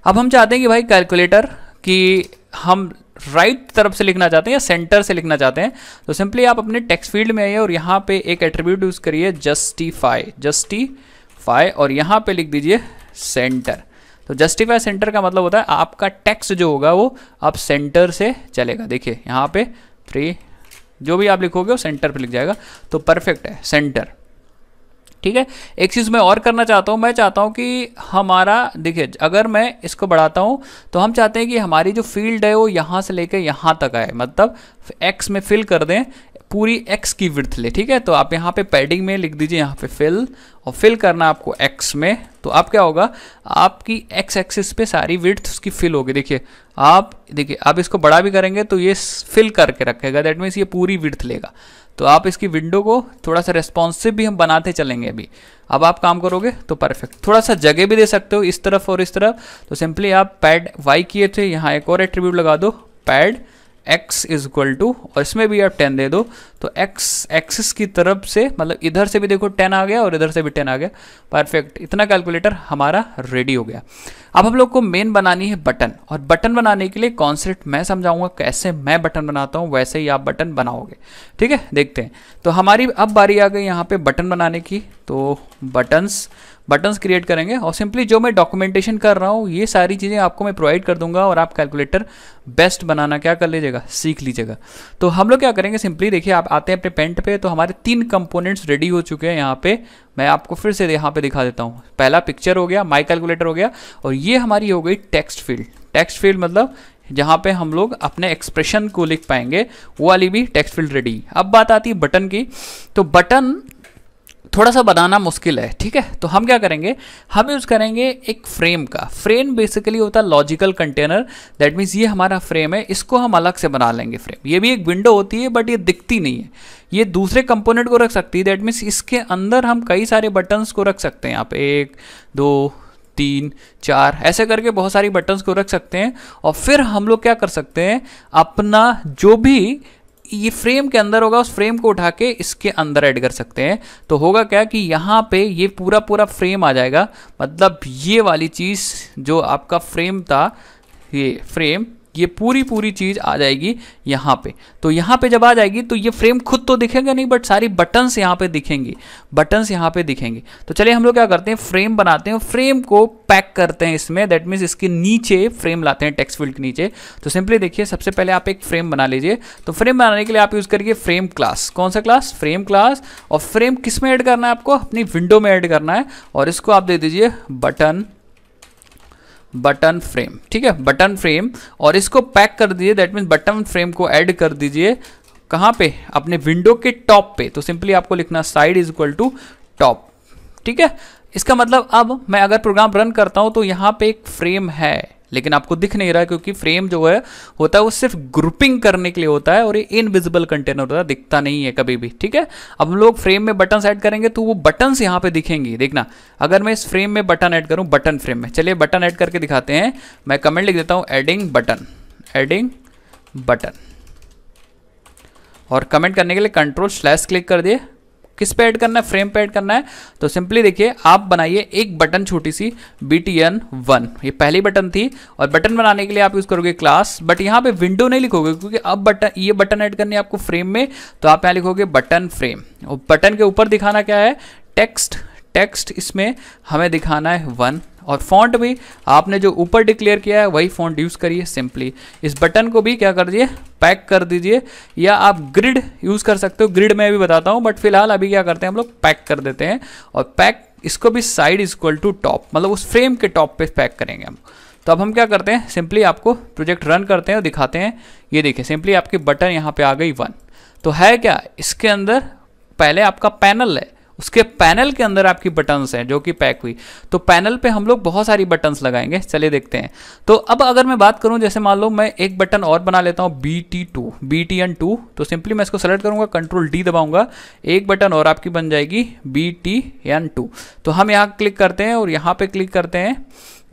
अब हम चाहते हैं कि भाई कैलकुलेटर कि हम राइट right तरफ़ से लिखना चाहते हैं या सेंटर से लिखना चाहते हैं। तो सिंपली आप अपने टेक्स्ट फ़ील्ड में आइए और यहाँ पे एक एट्रीब्यूट यूज़ करिए जस्टिफाई जस्टिफाई और यहाँ पे लिख दीजिए सेंटर तो जस्टिफाई सेंटर का मतलब होता है आपका टेक्स्ट जो होगा वो आप सेंटर से चलेगा। देखिए, यहाँ पे थ्री जो भी आप लिखोगे वो सेंटर पे लिख जाएगा। तो परफेक्ट है सेंटर ठीक है? एक चीज़ मैं और करना चाहता हूँ, मैं चाहता हूँ कि हमारा, देखिए, अगर मैं इसको बढ़ाता हूँ तो हम चाहते हैं कि हमारी जो फ़ील्ड है वो यहाँ से लेकर यहाँ तक आए। मतलब एक्स में फिल कर दें पूरी एक्स की विर्थ ले, ठीक है? तो आप यहाँ पे पैडिंग में लिख दीजिए, यहाँ पे फिल और फिल करना आपको एक्स में। तो आप क्या होगा? आपकी एक्स एक्सिस पे सारी विर्थ उसकी फिल होगी। देखिए, आप देखिए, आप इसको बड़ा भी करेंगे तो ये फिल करके रखेगा। दैट मीन्स ये पूरी विर्थ लेगा। तो आप इसकी विंडो को थोड़ा सा रेस्पॉन्सिव भी हम बनाते चलेंगे अभी। अब आप काम करोगे तो परफेक्ट थोड़ा सा जगह भी दे सकते हो इस तरफ़ और इस तरफ़। तो सिंपली आप पैड वाई किए थे, यहाँ एक और एट्रीब्यूट लगा दो pad X is equal to और इसमें भी आप टेन दे दो तो एक्स एक्सिस की तरफ़ से मतलब इधर से भी देखो टेन आ गया और इधर से भी टेन आ गया। परफेक्ट इतना कैलकुलेटर हमारा रेडी हो गया। अब हम लोग को मेन बनानी है बटन और बटन बनाने के लिए कॉन्सेप्ट मैं समझाऊँगा कैसे मैं बटन बनाता हूँ, वैसे ही आप बटन बनाओगे। ठीक है? देखते हैं। तो हमारी अब बारी आ गई यहाँ पे बटन बनाने की। तो बटन्स बटन्स क्रिएट करेंगे और सिंपली जो मैं डॉक्यूमेंटेशन कर रहा हूँ, ये सारी चीज़ें आपको मैं प्रोवाइड कर दूँगा और आप कैलकुलेटर बेस्ट बनाना क्या कर लीजिएगा, सीख लीजिएगा। तो हम लोग क्या करेंगे सिंपली देखिए आप आते हैं अपने पेंट पे तो हमारे तीन कंपोनेंट्स रेडी हो चुके हैं यहाँ पे। मैं आपको फिर से यहाँ पे दिखा देता हूँ। पहला पिक्चर हो गया माई कैलकुलेटर हो गया, और ये हमारी हो गई टेक्स्ट फ़ील्ड टेक्स्ट फ़ील्ड मतलब जहाँ पे हम लोग अपने एक्सप्रेशन को लिख पाएँगे, वो वाली भी टेक्स्ट फ़ील्ड रेडी अब बात आती है बटन की। तो बटन थोड़ा सा बनाना मुश्किल है, ठीक है? तो हम क्या करेंगे? हम यूज़ करेंगे एक फ्रेम का। फ्रेम बेसिकली होता है लॉजिकल कंटेनर दैट मीन्स ये हमारा फ्रेम है, इसको हम अलग से बना लेंगे फ्रेम ये भी एक विंडो होती है बट ये दिखती नहीं है। ये दूसरे कंपोनेंट को रख सकती है दैट मीन्स इसके अंदर हम कई सारे बटन्स को रख सकते हैं। यहाँ पे एक, दो, तीन, चार, ऐसे करके बहुत सारी बटन्स को रख सकते हैं। और फिर हम लोग क्या कर सकते हैं? अपना जो भी ये फ्रेम के अंदर होगा, उस फ्रेम को उठा के इसके अंदर ऐड कर सकते हैं। तो होगा क्या कि यहाँ पे ये पूरा पूरा फ्रेम आ जाएगा। मतलब ये वाली चीज़ जो आपका फ्रेम था, ये फ्रेम ये पूरी पूरी चीज़ आ जाएगी यहाँ पे। तो यहाँ पे जब आ जाएगी तो ये फ्रेम खुद तो दिखेगा नहीं बट सारी बटन्स यहाँ पे दिखेंगी। बटन्स यहाँ पे दिखेंगे। तो चलिए हम लोग क्या करते हैं? फ्रेम बनाते हैं फ्रेम को पैक करते हैं इसमें। दैट मीन्स इसके नीचे फ्रेम लाते हैं टेक्स्ट फ़ील्ड के नीचे। तो सिंपली देखिए, सबसे पहले आप एक फ्रेम बना लीजिए। तो फ्रेम बनाने के लिए आप यूज़ करिए फ्रेम क्लास कौन सा क्लास फ्रेम क्लास और फ्रेम किसमें ऐड करना है आपको? अपनी विंडो में ऐड करना है। और इसको आप दे दीजिए बटन बटन फ्रेम, ठीक है? बटन फ्रेम, और इसको पैक कर दीजिए दैट मीन बटन फ्रेम को ऐड कर दीजिए। कहाँ पे? अपने विंडो के टॉप पे। तो सिंपली आपको लिखना side is equal to top ठीक है? इसका मतलब अब मैं अगर प्रोग्राम रन करता हूँ तो यहाँ पे एक फ्रेम है। लेकिन आपको दिख नहीं रहा क्योंकि फ्रेम जो है, होता है वो सिर्फ़ ग्रुपिंग करने के लिए होता है और ये इनविजिबल कंटेनर होता है, दिखता नहीं है कभी भी, ठीक है? अब हम लोग फ्रेम में बटन ऐड करेंगे तो वो बटन यहाँ पे दिखेंगे, देखना। अगर मैं इस फ्रेम में बटन ऐड करूँ बटन फ्रेम में। चलिए बटन ऐड करके दिखाते हैं। मैं कमेंट लिख देता हूँ एडिंग बटन एडिंग बटन और कमेंट करने के लिए कंट्रोल स्लैश क्लिक कर दिए। किस पे ऐड करना है? फ्रेम पे ऐड करना है। तो सिंपली देखिए, आप बनाइए एक बटन छोटी सी बी टी एन वन ये पहली बटन थी और बटन बनाने के लिए आप यूज़ करोगे क्लास बट यहाँ पे विंडो नहीं लिखोगे, क्योंकि अब बटन ये बटन ऐड करनी है आपको फ्रेम में तो आप यहाँ लिखोगे बटन फ्रेम और बटन के ऊपर दिखाना क्या है? टेक्स्ट टेक्स्ट इसमें हमें दिखाना है वन और फॉन्ट भी आपने जो ऊपर डिक्लेयर किया है, वही फॉन्ट यूज़ करिए सिंपली इस बटन को भी क्या कर दिए पैक कर दीजिए, या आप ग्रिड यूज़ कर सकते हो। ग्रिड में भी बताता हूँ बट फ़िलहाल अभी क्या करते हैं हम लोग पैक कर देते हैं। और पैक इसको भी side is equal to top मतलब उस फ्रेम के टॉप पे पैक करेंगे हम। तो अब हम क्या करते हैं सिंपली आपको प्रोजेक्ट रन करते हैं और दिखाते हैं। ये देखिए सिंपली आपकी बटन यहाँ पे आ गई वन तो है क्या, इसके अंदर पहले आपका पैनल है। उसके पैनल के अंदर आपकी बटन्स हैं, जो कि पैक हुई। तो पैनल पे हम लोग बहुत सारी बटन्स लगाएँगे, चलिए देखते हैं। तो अब अगर मैं बात करूँ, जैसे मान लो मैं एक बटन और बना लेता हूँ B T two B T N two तो सिंपली मैं इसको सेलेक्ट करूँगा कंट्रोल डी दबाऊँगा, एक बटन और आपकी बन जाएगी बी टी एन टू तो हम यहाँ क्लिक करते हैं और यहाँ पे क्लिक करते हैं,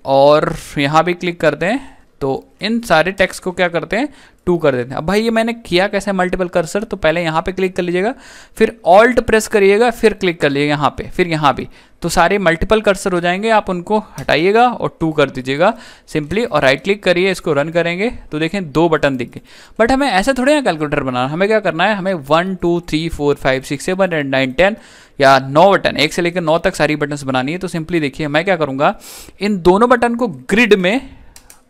और यहाँ भी क्लिक करते हैं। तो इन सारे टेक्स्ट को क्या करते हैं? टू कर देते हैं। अब भाई ये मैंने किया कैसे मल्टीपल कर्सर तो पहले यहाँ पे क्लिक कर लीजिएगा, फिर ऑल्ट प्रेस करिएगा, फिर क्लिक कर लीजिएगा यहाँ पे, फिर यहाँ भी। तो सारे मल्टीपल कर्सर हो जाएँगे, आप उनको हटाइएगा और टू कर दीजिएगा सिंपली और राइट क्लिक करिए, इसको रन करेंगे। तो देखें दो बटन दिख। बट हमें ऐसे थोड़े ना कैलकुलेटर बनाना। हमें क्या करना है? हमें one two three four five six seven eight nine ten या नौ बटन एक से लेकर नौ तक सारी बटन्स बनानी है तो सिंपली देखिए मैं क्या करूँगा? इन दोनों बटन को ग्रिड में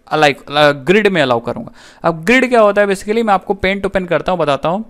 अलाइक ग्रिड में अलाउ करूँगा। अब ग्रिड क्या होता है बेसिकली मैं आपको पेंट ओपन करता हूँ, बताता हूँ।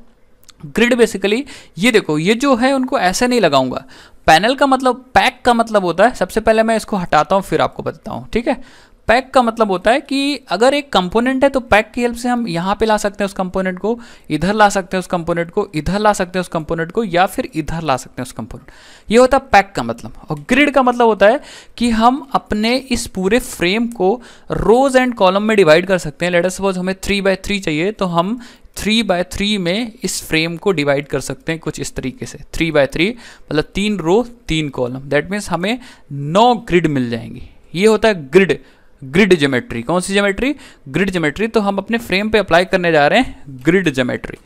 ग्रिड बेसिकली ये देखो, ये जो है उनको ऐसे नहीं लगाऊँगा। पैनल का मतलब पैक का मतलब होता है, सबसे पहले मैं इसको हटाता हूँ, फिर आपको बताता हूँ, ठीक है? पैक का मतलब होता है कि अगर एक कंपोनेंट है तो पैक की हेल्प से हम यहाँ पे ला सकते हैं उस कंपोनेंट को, इधर ला सकते हैं उस कंपोनेंट को, इधर ला सकते हैं उस कंपोनेंट को, या फिर इधर ला सकते हैं उस कंपोनेंट ये होता है पैक का मतलब। और ग्रिड का मतलब होता है कि हम अपने इस पूरे फ्रेम को रोज एंड कॉलम में डिवाइड कर सकते हैं। लेटर सपोज़ हमें थ्री बाय थ्री चाहिए तो हम थ्री बाय थ्री में इस फ्रेम को डिवाइड कर सकते हैं कुछ इस तरीके से। थ्री बाय थ्री मतलब तीन रो तीन कॉलम दैट मीन्स हमें नौ ग्रिड मिल जाएँगी। ये होता है ग्रिड ग्रिड जोमेट्री कौन सी जोमेट्री ग्रिड जोमेट्री तो हम अपने फ्रेम पे अप्लाई करने जा रहे हैं ग्रिड जोमेट्री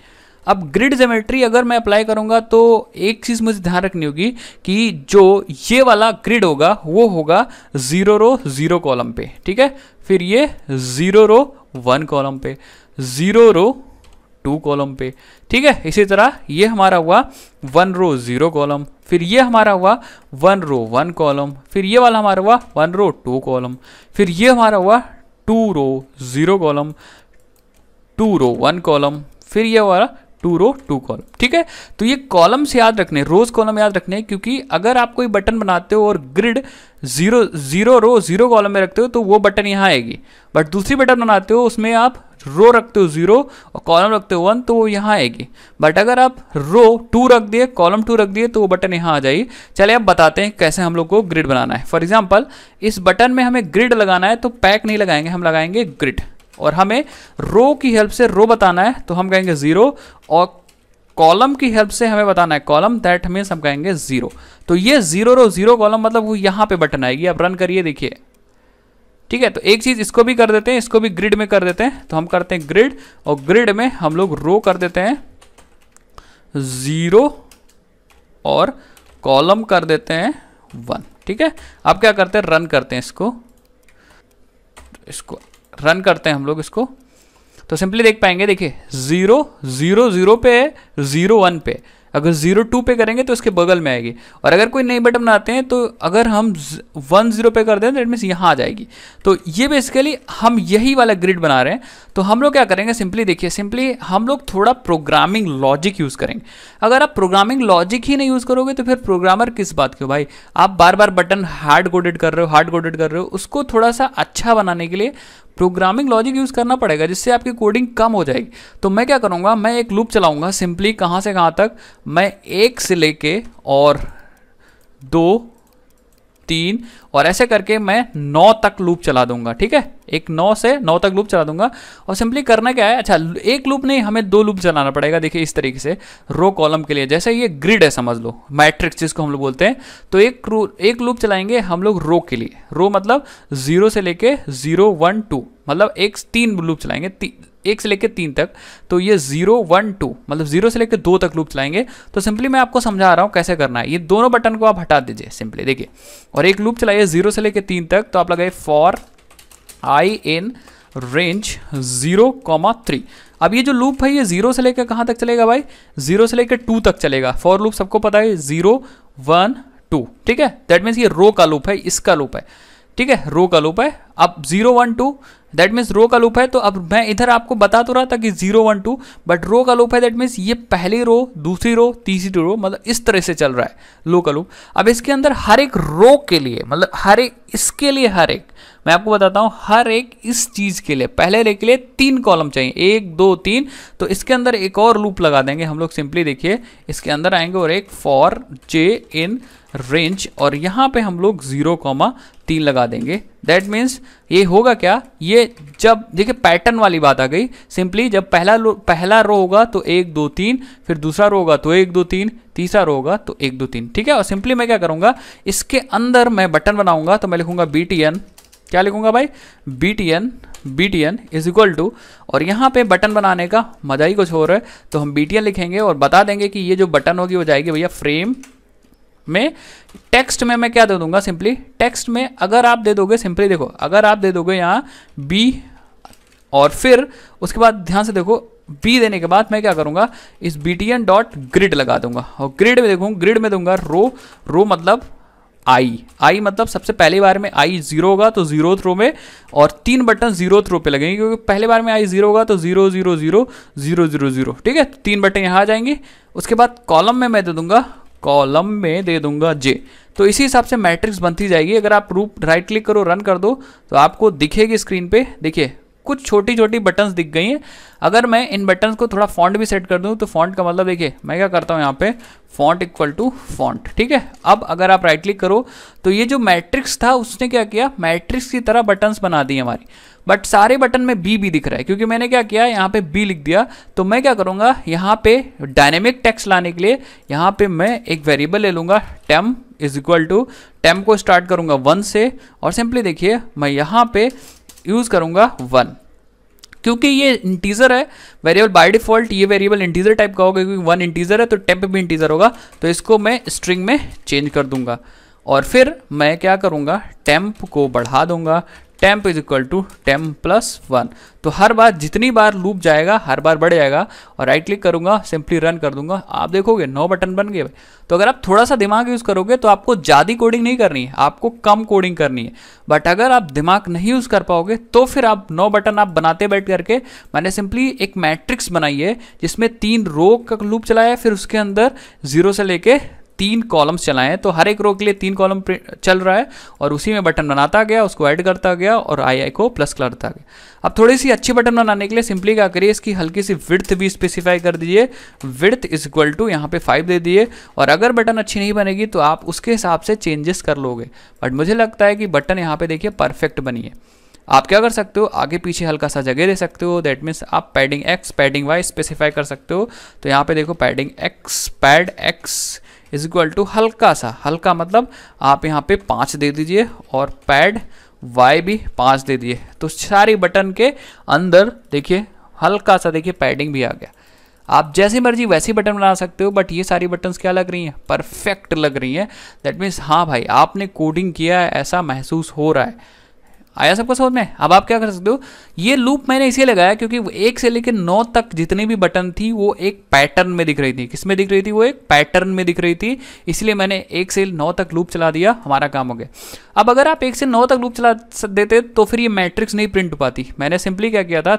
अब ग्रिड जोमेट्री अगर मैं अप्लाई करूँगा तो एक चीज़ मुझे ध्यान रखनी होगी कि जो ये वाला ग्रिड होगा, वो होगा ज़ीरो रो ज़ीरो कॉलम पे, ठीक है? फिर ये ज़ीरो रो वन कॉलम पे ज़ीरो रो टू कॉलम पे, ठीक है? इसी तरह ये हमारा हुआ वन रो ज़ीरो कॉलम फिर ये हमारा हुआ वन रो, वन कॉलम, फिर ये वाला हमारा हुआ वन रो, टू कॉलम, फिर ये हमारा हुआ two row, zero column, two row, one column, फिर ये वाला टू रो, टू कॉलम, ठीक है? तो ये कॉलम्स याद रखने, रोज कॉलम याद रखने, क्योंकि अगर आप कोई बटन बनाते हो और grid zero zero row, zero column में रखते हो तो वो बटन यहाँ आएगी। बट दूसरी बटन बनाते हो, उसमें आप रो रखते हो ज़ीरो और कॉलम रखते हो वन तो वो यहाँ आएगी। बट अगर आप रो टू रख दिए कॉलम टू रख दिए तो वो बटन यहाँ आ जाएगी। चले अब बताते हैं कैसे हम लोग को ग्रिड बनाना है। फॉर एग्ज़ाम्पल इस बटन में हमें ग्रिड लगाना है तो पैक नहीं लगाएँगे, हम लगाएँगे ग्रिड और हमें रो की हेल्प से रो बताना है तो हम कहेंगे ज़ीरो और कॉलम की हेल्प से हमें बताना है कॉलम दैट मीन्स हम कहेंगे ज़ीरो तो ये ज़ीरो रो ज़ीरो कॉलम मतलब वो यहाँ पे बटन आएगी। आप रन करिए, देखिए। ठीक है तो एक चीज़ इसको भी कर देते हैं, इसको भी ग्रिड में कर देते हैं। तो हम करते हैं ग्रिड और ग्रिड में हम लोग रो कर देते हैं। ज़ीरो और कॉलम कर देते हैं वन ठीक है? अब क्या करते हैं? रन करते हैं इसको। इसको रन करते हैं हम लोग इसको। तो सिंपली देख पाएँगे, देखिए ज़ीरो ज़ीरो ज़ीरो पे है ज़ीरो वन पे। अगर ज़ीरो टू पे करेंगे तो इसके बगल में आएगी। और अगर कोई नई बटन बनाते हैं तो अगर हम वन ज़ीरो पे कर दें तो इट मीन्स यहाँ आ जाएगी। तो ये बेसिकली हम यही वाला ग्रिड बना रहे हैं। तो हम लोग क्या करेंगे? सिंपली देखिए सिंपली हम लोग थोड़ा प्रोग्रामिंग लॉजिक यूज़ करेंगे। अगर आप प्रोग्रामिंग लॉजिक ही नहीं यूज़ करोगे तो फिर प्रोग्रामर किस बात के हो भाई? आप बार बार बटन हार्ड कोडेड कर रहे हो हार्ड कोडेड कर रहे हो, उसको थोड़ा सा अच्छा बनाने के लिए प्रोग्रामिंग लॉजिक यूज़ करना पड़ेगा, जिससे आपकी कोडिंग कम हो जाएगी। तो मैं क्या करूँगा, मैं एक लूप चलाऊँगा, सिंपली कहाँ से कहाँ तक, मैं एक से लेके और दो तीन, और ऐसे करके मैं नौ तक लूप चला दूँगा, ठीक है? एक नौ से नौ तक लूप चला दूँगा, और सिंपली करना क्या है? अच्छा एक लूप नहीं, हमें दो लूप चलाना पड़ेगा, देखिए इस तरीके से, रो कॉलम के लिए, जैसे ये ग्रिड है, समझ लो, मैट्रिक्स जिसको हम लोग बोलते हैं तो एक एक लूप चलाएँगे हम लोग रो के लिए, रो मतलब ज़ीरो से लेके ज़ीरो वन टू मतलब एक तीन लूप चलाएँगे एक से लेकर तीन तक तो ये ज़ीरो वन टू मतलब ज़ीरो से लेकर दो तक लूप चलाएँगे तो सिंपली मैं आपको समझा रहा हूँ कैसे करना है। ये दोनों बटन को आप हटा दीजिए सिंपली देखिए। और एक लूप चलाइए ज़ीरो से लेकर तीन तक तो आप लगाइए for I in range zero comma three अब ये जो लूप है, ये ज़ीरो से लेकर कहाँ तक चलेगा भाई? ज़ीरो से लेकर टू तक चलेगा। फॉर लूप सबको पता है ज़ीरो वन टू ठीक है? दैट मीन्स ये रो का लूप है, इसका लूप है। ठीक है रो का लूप है। अब zero one two that means row का लूप है तो अब मैं इधर आपको बता तो रहा था कि zero one two but row का लूप है दैट मीन्स ये पहली रो दूसरी रो तीसरी रो मतलब इस तरह से चल रहा है लो का लूप अब इसके अंदर हर एक रो के लिए मतलब हर एक, इसके लिए हर एक मैं आपको बताता हूँ, हर एक इस चीज़ के लिए, पहले रे के लिए तीन कॉलम चाहिए। एक, दो, तीन। तो इसके अंदर एक और लूप लगा देंगे। हम लोग सिंपली देखिए, इसके अंदर आएँगे और एक फॉर जे इन रेंज और यहाँ पे हम लोग ज़ीरो कॉमा तीन लगा देंगे। दैट मीन्स ये होगा क्या? ये जब, देखिए पैटर्न वाली बात आ गई। सिंपली जब पहला पहला रो होगा तो एक, दो, तीन, फिर दूसरा रो होगा तो एक, दो, तीन, तीसरा रो होगा तो एक, दो, तीन। ठीक है? और सिंपली मैं क्या करूँगा, इसके अंदर मैं बटन बनाऊँगा तो मैं लिखूँगा बी टी एन क्या लिखूँगा भाई? B T N B T N is equal to और यहाँ पे बटन बनाने का मज़ा ही कुछ हो रहा है। तो हम बी टी एन लिखेंगे और बता देंगे कि ये जो बटन होगी वो जाएगी भैया फ्रेम में। टेक्स्ट में मैं क्या दे दूँगा सिंपली टेक्स्ट में अगर आप दे दोगे सिंपली देखो, अगर आप दे दोगे यहाँ बी और फिर उसके बाद ध्यान से देखो बी देने के बाद मैं क्या करूँगा? इस B T N dot grid लगा दूँगा। और ग्रिड में देखूँ ग्रिड में दूँगा रो रो मतलब आई। आई मतलब सबसे पहली बार में आई ज़ीरो होगा तो ज़ीरो थ्रो में और तीन बटन ज़ीरो थ्रो पे लगेंगे, क्योंकि पहले बार में आई ज़ीरो होगा तो zero zero zero zero zero zero. ठीक है? तीन बटन यहाँ आ जाएँगे। उसके बाद कॉलम में मैं दे दूँगा, कॉलम में दे दूँगा जे। तो इसी हिसाब से मैट्रिक्स बनती जाएगी। अगर आप रूप राइट क्लिक करो रन कर दो तो आपको दिखेगी स्क्रीन पे। देखिए कुछ छोटी छोटी बटन्स दिख गई हैं। अगर मैं इन बटन्स को थोड़ा फॉन्ट भी सेट कर दूँ तो फॉन्ट का मतलब देखिए, मैं क्या करता हूँ यहाँ पे? फॉन्ट इक्वल टू फॉन्ट ठीक है? अब अगर आप राइट क्लिक करो तो ये जो मैट्रिक्स था, उसने क्या किया? मैट्रिक्स की तरह बटन्स बना दी हमारी। बट सारे बटन में बी भी दिख रहा है, क्योंकि मैंने क्या किया? यहाँ पे बी लिख दिया। तो मैं क्या करूँगा? यहाँ पे डायनेमिक टेक्स्ट लाने के लिए, यहाँ पे मैं एक वेरिएबल ले लूँगा temp is equal to temp को स्टार्ट करूँगा वन से। और सिंपली देखिए, मैं यहाँ पे यूज़ करूँगा वन क्योंकि ये इंटीजर है वेरिएबल बाय डिफ़ॉल्ट ये वेरिएबल इंटीजर टाइप का होगा, क्योंकि वन इंटीजर है तो टेम्प भी इंटीजर होगा तो इसको मैं स्ट्रिंग में चेंज कर दूँगा। और फिर मैं क्या करूँगा टेम्प को बढ़ा दूँगा temp is equal to temp plus one तो हर बार जितनी बार लूप जाएगा, हर बार बढ़ जाएगा और राइट क्लिक करूँगा सिंपली रन कर दूँगा। आप देखोगे नौ बटन बन गए तो अगर आप थोड़ा सा दिमाग यूज़ करोगे तो आपको ज़्यादा कोडिंग नहीं करनी है, आपको कम कोडिंग करनी है। बट अगर आप दिमाग नहीं यूज़ कर पाओगे तो फिर आप नौ बटन आप बनाते बैठ करके, मैंने सिंपली एक मैट्रिक्स बनाई है, जिसमें तीन रो का लूप चलाया फिर उसके अंदर ज़ीरो से लेके तीन कॉलम्स चलाए तो हर एक रो के लिए तीन कॉलम चल रहा है, और उसी में बटन बनाता गया, उसको ऐड करता गया, और आई आई को प्लस करता गया। अब थोड़ी सी अच्छी बटन बनाने के लिए सिंपली क्या करिए, इसकी हल्की सी विड्थ भी स्पेसिफाई कर दीजिए। विड्थ इज़ इक्वल टू यहाँ पे फाइव दे दिए, और अगर बटन अच्छी नहीं बनेगी तो आप उसके हिसाब से चेंजेस कर लोगे। बट मुझे लगता है कि बटन यहाँ पे देखिए परफेक्ट बनी है। आप क्या कर सकते हो, आगे पीछे हल्का सा जगह दे सकते हो दैट मीन्स आप padding X padding Y specify कर सकते हो। तो यहाँ पे देखो padding X pad X is equal to हल्का सा। हल्का मतलब आप यहाँ पे पाँच दे दीजिए और पैड वाई भी पाँच दे दिए। तो सारी बटन के अंदर देखिए, हल्का सा देखिए पैडिंग भी आ गया। आप जैसी मर्ज़ी वैसी बटन बना सकते हो, बट ये सारी बटन्स क्या लग रही हैं? परफेक्ट लग रही हैं। दैट मीन्स हाँ भाई, आपने कोडिंग किया है, ऐसा महसूस हो रहा है। आया सबको समझ में? अब आप क्या कर सकते हो? ये लूप मैंने इसे लगाया क्योंकि एक से लेकर नौ तक जितनी भी बटन थी, वो एक पैटर्न में दिख रही थी। किसमें दिख रही थी? वो एक पैटर्न में दिख रही थी। इसलिए मैंने एक से नौ तक लूप चला दिया। हमारा काम हो गया। अब अगर आप एक से नौ तक लूप चला देते तो फिर ये मैट्रिक्स नहीं प्रिंट हो पाती। मैंने सिंपली क्या किया था?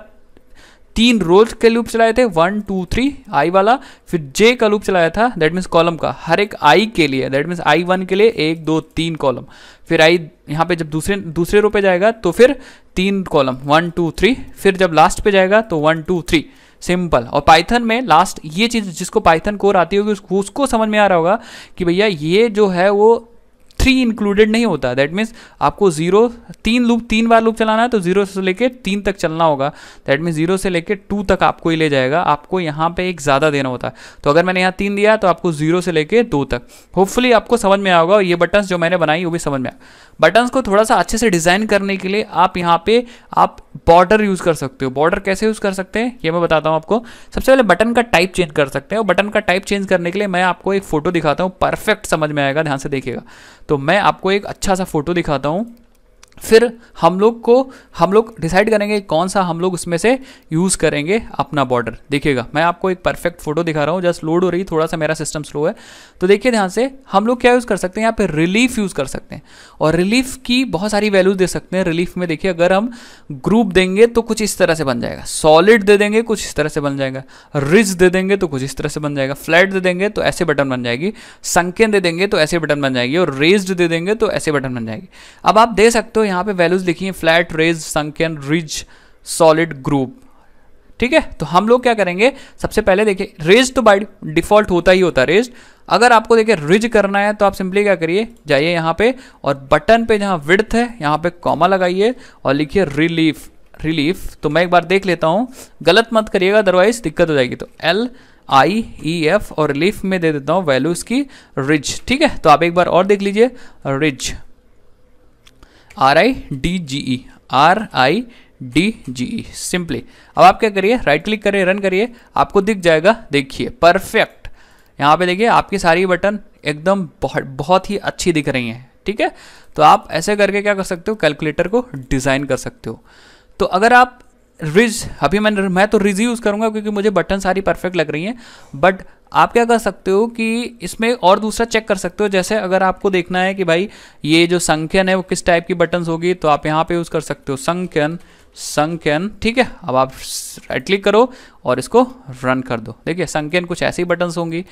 तीन रोज के लूप चलाए थे, वन, टू, थ्री, आई वाला, फिर जे का लूप चलाया था दैट मीन्स कॉलम का। हर एक आई के लिए दैट मीन्स आई वन के लिए एक, दो, तीन कॉलम फिर आई, यहाँ पे जब दूसरे दूसरे रो पे जाएगा तो फिर तीन कॉलम वन, टू, थ्री, फिर जब लास्ट पे जाएगा तो वन, टू, थ्री। सिंपल। और पाइथन में लास्ट ये चीज़ जिसको पाइथन कोर आती होगी उसको समझ में आ रहा होगा कि भैया ये जो है वो थ्री इंक्लूडेड नहीं होता। दैट मीन्स आपको ज़ीरो तीन लूप तीन बार लूप चलाना है तो ज़ीरो से लेकर तीन तक चलना होगा। दैट मीन्स ज़ीरो से लेकर टू तक आपको ही ले जाएगा। आपको यहाँ पे एक ज़्यादा देना होता है। तो अगर मैंने यहाँ तीन दिया तो आपको ज़ीरो से लेकर दो तक। होपफुली आपको समझ में आएगा और ये बटन्स जो मैंने बनाई वो भी समझ में आया। बटन्स को थोड़ा सा अच्छे से डिज़ाइन करने के लिए आप यहाँ पे आप बॉर्डर यूज़ कर सकते हो। बॉर्डर कैसे यूज़ कर सकते हैं? ये मैं बताता हूँ आपको। सबसे पहले बटन का टाइप चेंज कर सकते हैं और बटन का टाइप चेंज करने के लिए मैं आपको एक फ़ोटो दिखाता हूँ। परफेक्ट समझ में आएगा। ध्यान से देखिएगा। तो मैं आपको एक अच्छा सा फ़ोटो दिखाता हूँ। फिर हम लोग को, हम लोग डिसाइड करेंगे कौन सा हम लोग उसमें से यूज़ करेंगे अपना बॉर्डर देखिएगा, मैं आपको एक परफेक्ट फ़ोटो दिखा रहा हूँ जस्ट लोड हो रही, थोड़ा सा मेरा सिस्टम स्लो है। तो देखिए ध्यान से, हम लोग क्या यूज़ कर सकते हैं, यहाँ पे रिलीफ यूज़ कर सकते हैं। और रिलीफ की बहुत सारी वैल्यूज़ दे सकते हैं। रिलीफ में देखिए, अगर हम ग्रुप देंगे तो कुछ इस तरह से बन जाएगा। सॉलिड दे देंगे, कुछ इस तरह से बन जाएगा। रिज दे देंगे तो कुछ इस तरह से बन जाएगा। फ्लैट दे देंगे तो ऐसे बटन बन जाएगी। संकेन दे देंगे तो ऐसे बटन बन जाएगी। और रेज्ड दे देंगे तो ऐसे बटन बन जाएगी। अब आप दे सकते हो यहाँ पे वैल्यूज़ लिखी है flat raised sunken ridge solid groove ठीक है? तो हम लोग क्या करेंगे? सबसे पहले देखिए रेज तो बाई डिफ़ॉल्ट होता ही होता है रेज अगर आपको देखिए रिज करना है तो आप सिंपली क्या करिए? जाइए यहाँ पे और बटन पे जहाँ विड्थ है, यहाँ पे कॉमा लगाइए और लिखिए रिलीफ रिलीफ तो मैं एक बार देख लेता हूँ। गलत मत करिएगा अदरवाइज़ दिक्कत हो जाएगी। तो एल आई ई एफ़ और रिलीफ में दे देता हूँ वैल्यू इसकी रिज ठीक है? तो आप एक बार और देख लीजिए। Ridge R I D G E R I D G E simply अब आप क्या करिए? राइट क्लिक करिए रन करिए, आपको दिख जाएगा। देखिए परफेक्ट यहाँ पे देखिए, आपकी सारी बटन एकदम बहुत बहुत ही अच्छी दिख रही हैं, ठीक है? तो आप ऐसे करके क्या कर सकते हो? कैलकुलेटर को डिज़ाइन कर सकते हो। तो अगर आप रिज अभी मैं मैं तो रिज यूज़ करूँगा क्योंकि मुझे बटन सारी परफेक्ट लग रही हैं बट आप क्या कर सकते हो कि इसमें और दूसरा चेक कर सकते हो। जैसे अगर आपको देखना है कि भाई ये जो संख्यन है वो किस टाइप की बटन्स होगी तो आप यहाँ पे यूज़ कर सकते हो संख्यन संख्यन, ठीक है? अब आप राइट क्लिक करो और इसको रन कर दो। देखिए, संख्यन कुछ ऐसी बटन्स होंगी,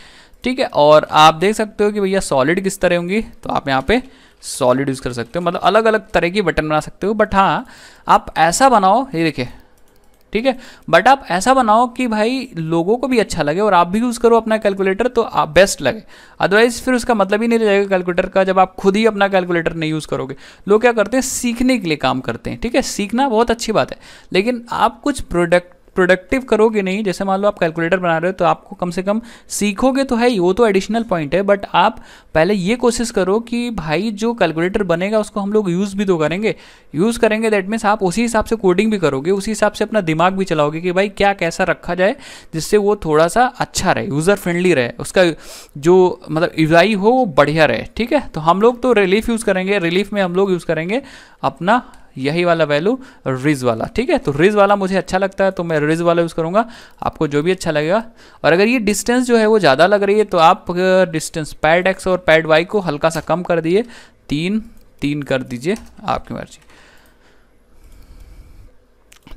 ठीक है? और आप देख सकते हो कि भैया सॉलिड किस तरह होंगी तो आप यहाँ पे सॉलिड यूज़ कर सकते हो। मतलब अलग अलग तरह की बटन बना सकते हो। बट हाँ आप ऐसा बनाओ, ये देखिए ठीक है? बट आप ऐसा बनाओ कि भाई लोगों को भी अच्छा लगे और आप भी यूज़ करो अपना कैलकुलेटर तो आप बेस्ट लगे। अदरवाइज़ फिर उसका मतलब ही नहीं रह जाएगा कैलकुलेटर का जब आप खुद ही अपना कैलकुलेटर नहीं यूज़ करोगे। लोग क्या करते हैं? सीखने के लिए काम करते हैं, ठीक है? सीखना बहुत अच्छी बात है। लेकिन आप कुछ प्रोडक्ट प्रोडक्टिव करोगे नहीं, जैसे मान लो आप कैलकुलेटर बना रहे हो तो आपको कम से कम सीखोगे तो है ही, वो तो एडिशनल पॉइंट है बट आप पहले ये कोशिश करो कि भाई जो कैलकुलेटर बनेगा उसको हम लोग यूज़ भी तो करेंगे। यूज़ करेंगे दैट मीन्स आप उसी हिसाब से कोडिंग भी करोगे, उसी हिसाब से अपना दिमाग भी चलाओगे कि भाई क्या कैसा रखा जाए, जिससे वो थोड़ा सा अच्छा रहे यूज़र फ्रेंडली रहे, उसका जो मतलब यूज़ाई हो, वो बढ़िया रहे, ठीक है? तो हम लोग तो रिलीफ यूज़ करेंगे रिलीफ में हम लोग यूज़ करेंगे, अपना यही वाला वैल्यू रिज वाला। ठीक है? तो रिज वाला मुझे अच्छा लगता है तो मैं रिज वाला यूज़ करूँगा। आपको जो भी अच्छा लगेगा। और अगर ये डिस्टेंस जो है वो ज़्यादा लग रही है तो आप डिस्टेंस पैड एक्स और पैड वाई को हल्का सा कम कर दिए तीन तीन कर दीजिए आपकी मर्ज़ी।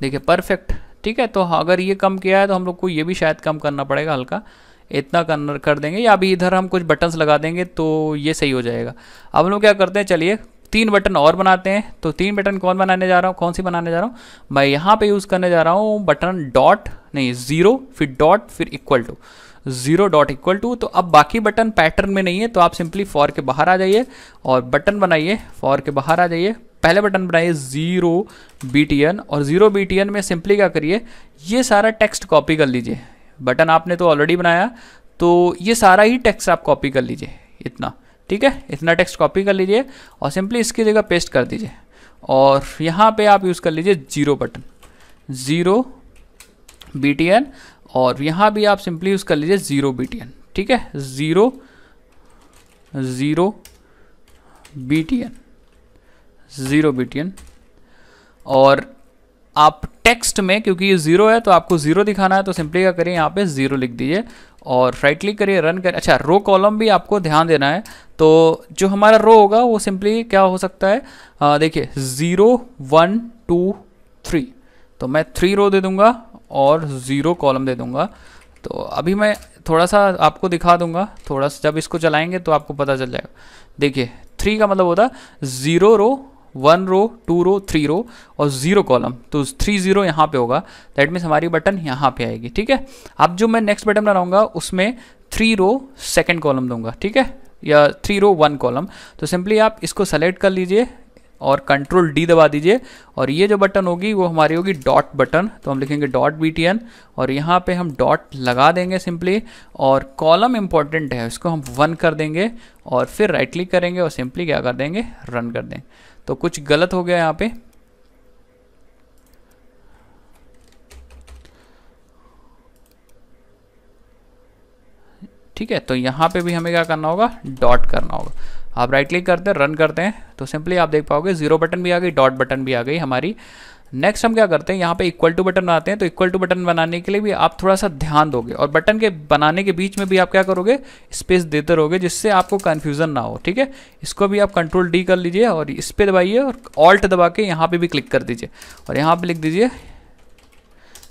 देखिए परफेक्ट ठीक है? तो अगर ये कम किया है तो हम लोग को ये भी शायद कम करना पड़ेगा हल्का। इतना कर कर देंगे, या अभी इधर हम कुछ बटन्स लगा देंगे तो ये सही हो जाएगा। अब हम लोग क्या करते हैं? चलिए तीन बटन और बनाते हैं। तो तीन बटन कौन बनाने जा रहा हूँ? कौन सी बनाने जा रहा हूँ? मैं यहाँ पे यूज़ करने जा रहा हूँ बटन डॉट नहीं ज़ीरो फिर डॉट फिर equal to zero dot equal to तो अब बाकी बटन पैटर्न में नहीं है तो आप सिंपली फॉर के बाहर आ जाइए और बटन बनाइए फॉर के बाहर आ जाइए। पहले बटन बनाइए ज़ीरो बी और ज़ीरो बी में सिंपली क्या करिए? ये सारा टेक्स्ट कॉपी कर लीजिए। बटन आपने तो ऑलरेडी बनाया तो ये सारा ही टेक्स्ट आप कॉपी कर लीजिए, इतना। ठीक है? इतना टेक्स्ट कॉपी कर लीजिए और सिंपली इसकी जगह पेस्ट कर दीजिए। और यहाँ पे आप यूज़ कर लीजिए ज़ीरो बटन ज़ीरो बीटीएन और यहाँ भी आप सिंपली यूज़ कर लीजिए ज़ीरो बीटीएन ठीक है? Zero zero B T N zero BTN और आप टेक्स्ट में, क्योंकि ये ज़ीरो है तो आपको ज़ीरो दिखाना है तो सिंपली क्या करिए, यहाँ पे ज़ीरो लिख दीजिए और राइट क्लिक करिए रन कर अच्छा रो कॉलम भी आपको ध्यान देना है। तो जो हमारा रो होगा, वो सिंपली क्या हो सकता है? देखिए ज़ीरो वन टू थ्री तो मैं थ्री रो दे दूँगा और ज़ीरो कॉलम दे दूँगा। तो अभी मैं थोड़ा सा आपको दिखा दूँगा। थोड़ा सा जब इसको चलाएँगे तो आपको पता चल जाएगा। देखिए थ्री का मतलब होता है zero row one row, two row, three row और ज़ीरो कॉलम। तो थ्री ज़ीरो यहाँ पे होगा। दैट मीन्स हमारी बटन यहाँ पे आएगी, ठीक है? अब जो मैं नेक्स्ट बटन बनाऊँगा, उसमें थ्री रो सेकेंड कॉलम दूँगा, ठीक है? या थ्री रो वन कॉलम तो सिंपली आप इसको सेलेक्ट कर लीजिए और कंट्रोल डी दबा दीजिए और ये जो बटन होगी, वो हमारी होगी डॉट बटन तो हम लिखेंगे डॉट बी और यहाँ पे हम डॉट लगा देंगे सिंपली और कॉलम इंपॉर्टेंट है इसको हम वन कर देंगे और फिर राइट क्लिक करेंगे और सिंपली क्या कर देंगे? रन कर देंगे तो कुछ गलत हो गया यहाँ पे। ठीक है तो यहाँ पे भी हमें क्या करना होगा? डॉट करना होगा। आप राइट क्लिक करते हैं रन करते हैं तो सिंपली आप देख पाओगे ज़ीरो बटन भी आ गई डॉट बटन भी आ गई हमारी। नेक्स्ट हम क्या करते हैं? यहाँ पे इक्वल टू बटन बनाते हैं तो इक्वल टू बटन बनाने के लिए भी आप थोड़ा सा ध्यान दोगे और बटन के बनाने के बीच में भी आप क्या करोगे? स्पेस देते रहोगे जिससे आपको कन्फ्यूज़न ना हो, ठीक है? इसको भी आप कंट्रोल डी कर लीजिए और इस पर दबाइए और ऑल्ट दबा के यहाँ पर भी क्लिक कर दीजिए। और यहाँ पर लिख दीजिए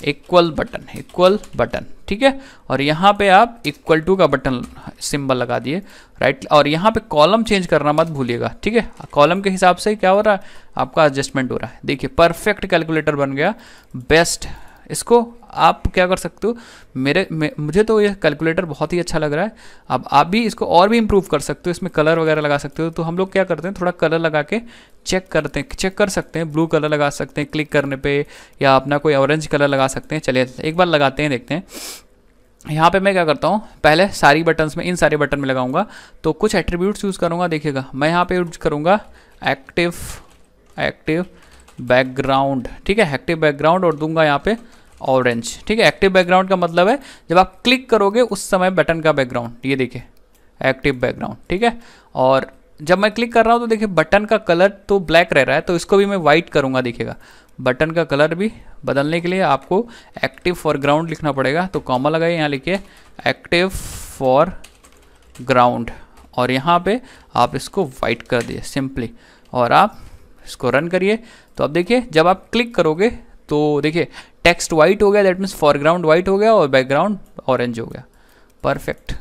इक्वल बटन इक्वल बटन, ठीक है? और यहाँ पे आप इक्वल टू का बटन सिंबल लगा दिए राइट और यहाँ पे कॉलम चेंज करना मत भूलिएगा, ठीक है? कॉलम के हिसाब से क्या हो रहा है? आपका एडजस्टमेंट हो रहा है। देखिए परफेक्ट कैलकुलेटर बन गया बेस्ट इसको आप क्या कर सकते हो? मेरे मुझे तो ये कैलकुलेटर बहुत ही अच्छा लग रहा है। अब आप भी इसको और भी इम्प्रूव कर सकते हो, इसमें कलर वगैरह लगा सकते हो। तो हम लोग क्या करते हैं, थोड़ा कलर लगा के चेक करते हैं चेक कर सकते हैं ब्लू कलर लगा सकते हैं क्लिक करने पे, या अपना कोई ऑरेंज कलर लगा सकते हैं। चलिए, एक बार लगाते हैं, देखते हैं। यहाँ पे मैं क्या करता हूँ, पहले सारी बटन्स में, इन सारे बटन में लगाऊँगा। तो कुछ एट्रीब्यूट्स यूज़ करूँगा, देखिएगा। मैं यहाँ पे यूज़ करूँगा एक्टिव एक्टिव बैकग्राउंड ठीक है? एक्टिव बैकग्राउंड और दूँगा यहाँ पे ऑरेंज ठीक है एक्टिव बैकग्राउंड का मतलब है, जब आप क्लिक करोगे, उस समय बटन का बैकग्राउंड ये देखिए एक्टिव बैकग्राउंड ठीक है? और जब मैं क्लिक कर रहा हूँ तो देखिए बटन का कलर तो ब्लैक रह रहा है तो इसको भी मैं वाइट करूँगा, देखिएगा। बटन का कलर भी बदलने के लिए आपको एक्टिव फॉर ग्राउंड लिखना पड़ेगा तो कॉमा लगाइए, यहाँ लिखिए एक्टिव फॉर ग्राउंड और यहाँ पे आप इसको वाइट कर दिए सिंपली और आप इसको रन करिए तो अब देखिए, जब आप क्लिक करोगे तो देखिए टेक्स्ट वाइट हो गया दैट मीन्स फॉरग्राउंड वाइट हो गया और बैकग्राउंड ऑरेंज हो गया। परफेक्ट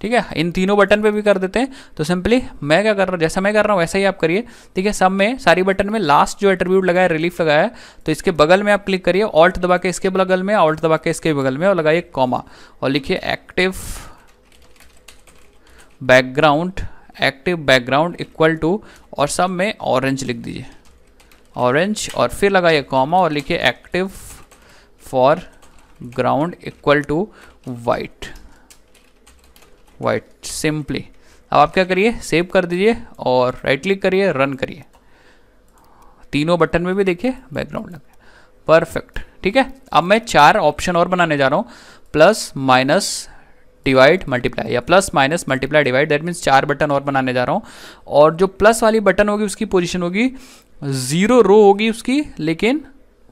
ठीक है? इन तीनों बटन पे भी कर देते हैं। तो सिंपली मैं क्या कर रहा हूँ, जैसा मैं कर रहा हूँ, वैसा ही आप करिए। ठीक है सब में, सारी बटन में लास्ट जो एट्रीब्यूट लगाया रिलीफ लगाया तो इसके बगल में आप क्लिक करिए ऑल्ट दबा के इसके बगल में ऑल्ट दबा के इसके बगल में और लगाइए कॉमा और लिखिए active background active background equal to और सब में ऑरेंज लिख दीजिए। ऑरेंज और फिर लगाइए कॉमा और लिखिए active foreground equal to white white simply अब आप क्या करिए? सेव कर दीजिए और राइट क्लिक करिए रन करिए. तीनों बटन में भी देखिए बैकग्राउंड लग गया. परफेक्ट ठीक है? अब मैं चार ऑप्शन और बनाने जा रहा हूँ. प्लस माइनस डिवाइड मल्टीप्लाई या plus minus multiply divide that means चार बटन और बनाने जा रहा हूँ. और जो प्लस वाली बटन होगी, उसकी पोजीशन होगी ज़ीरो रो होगी उसकी, लेकिन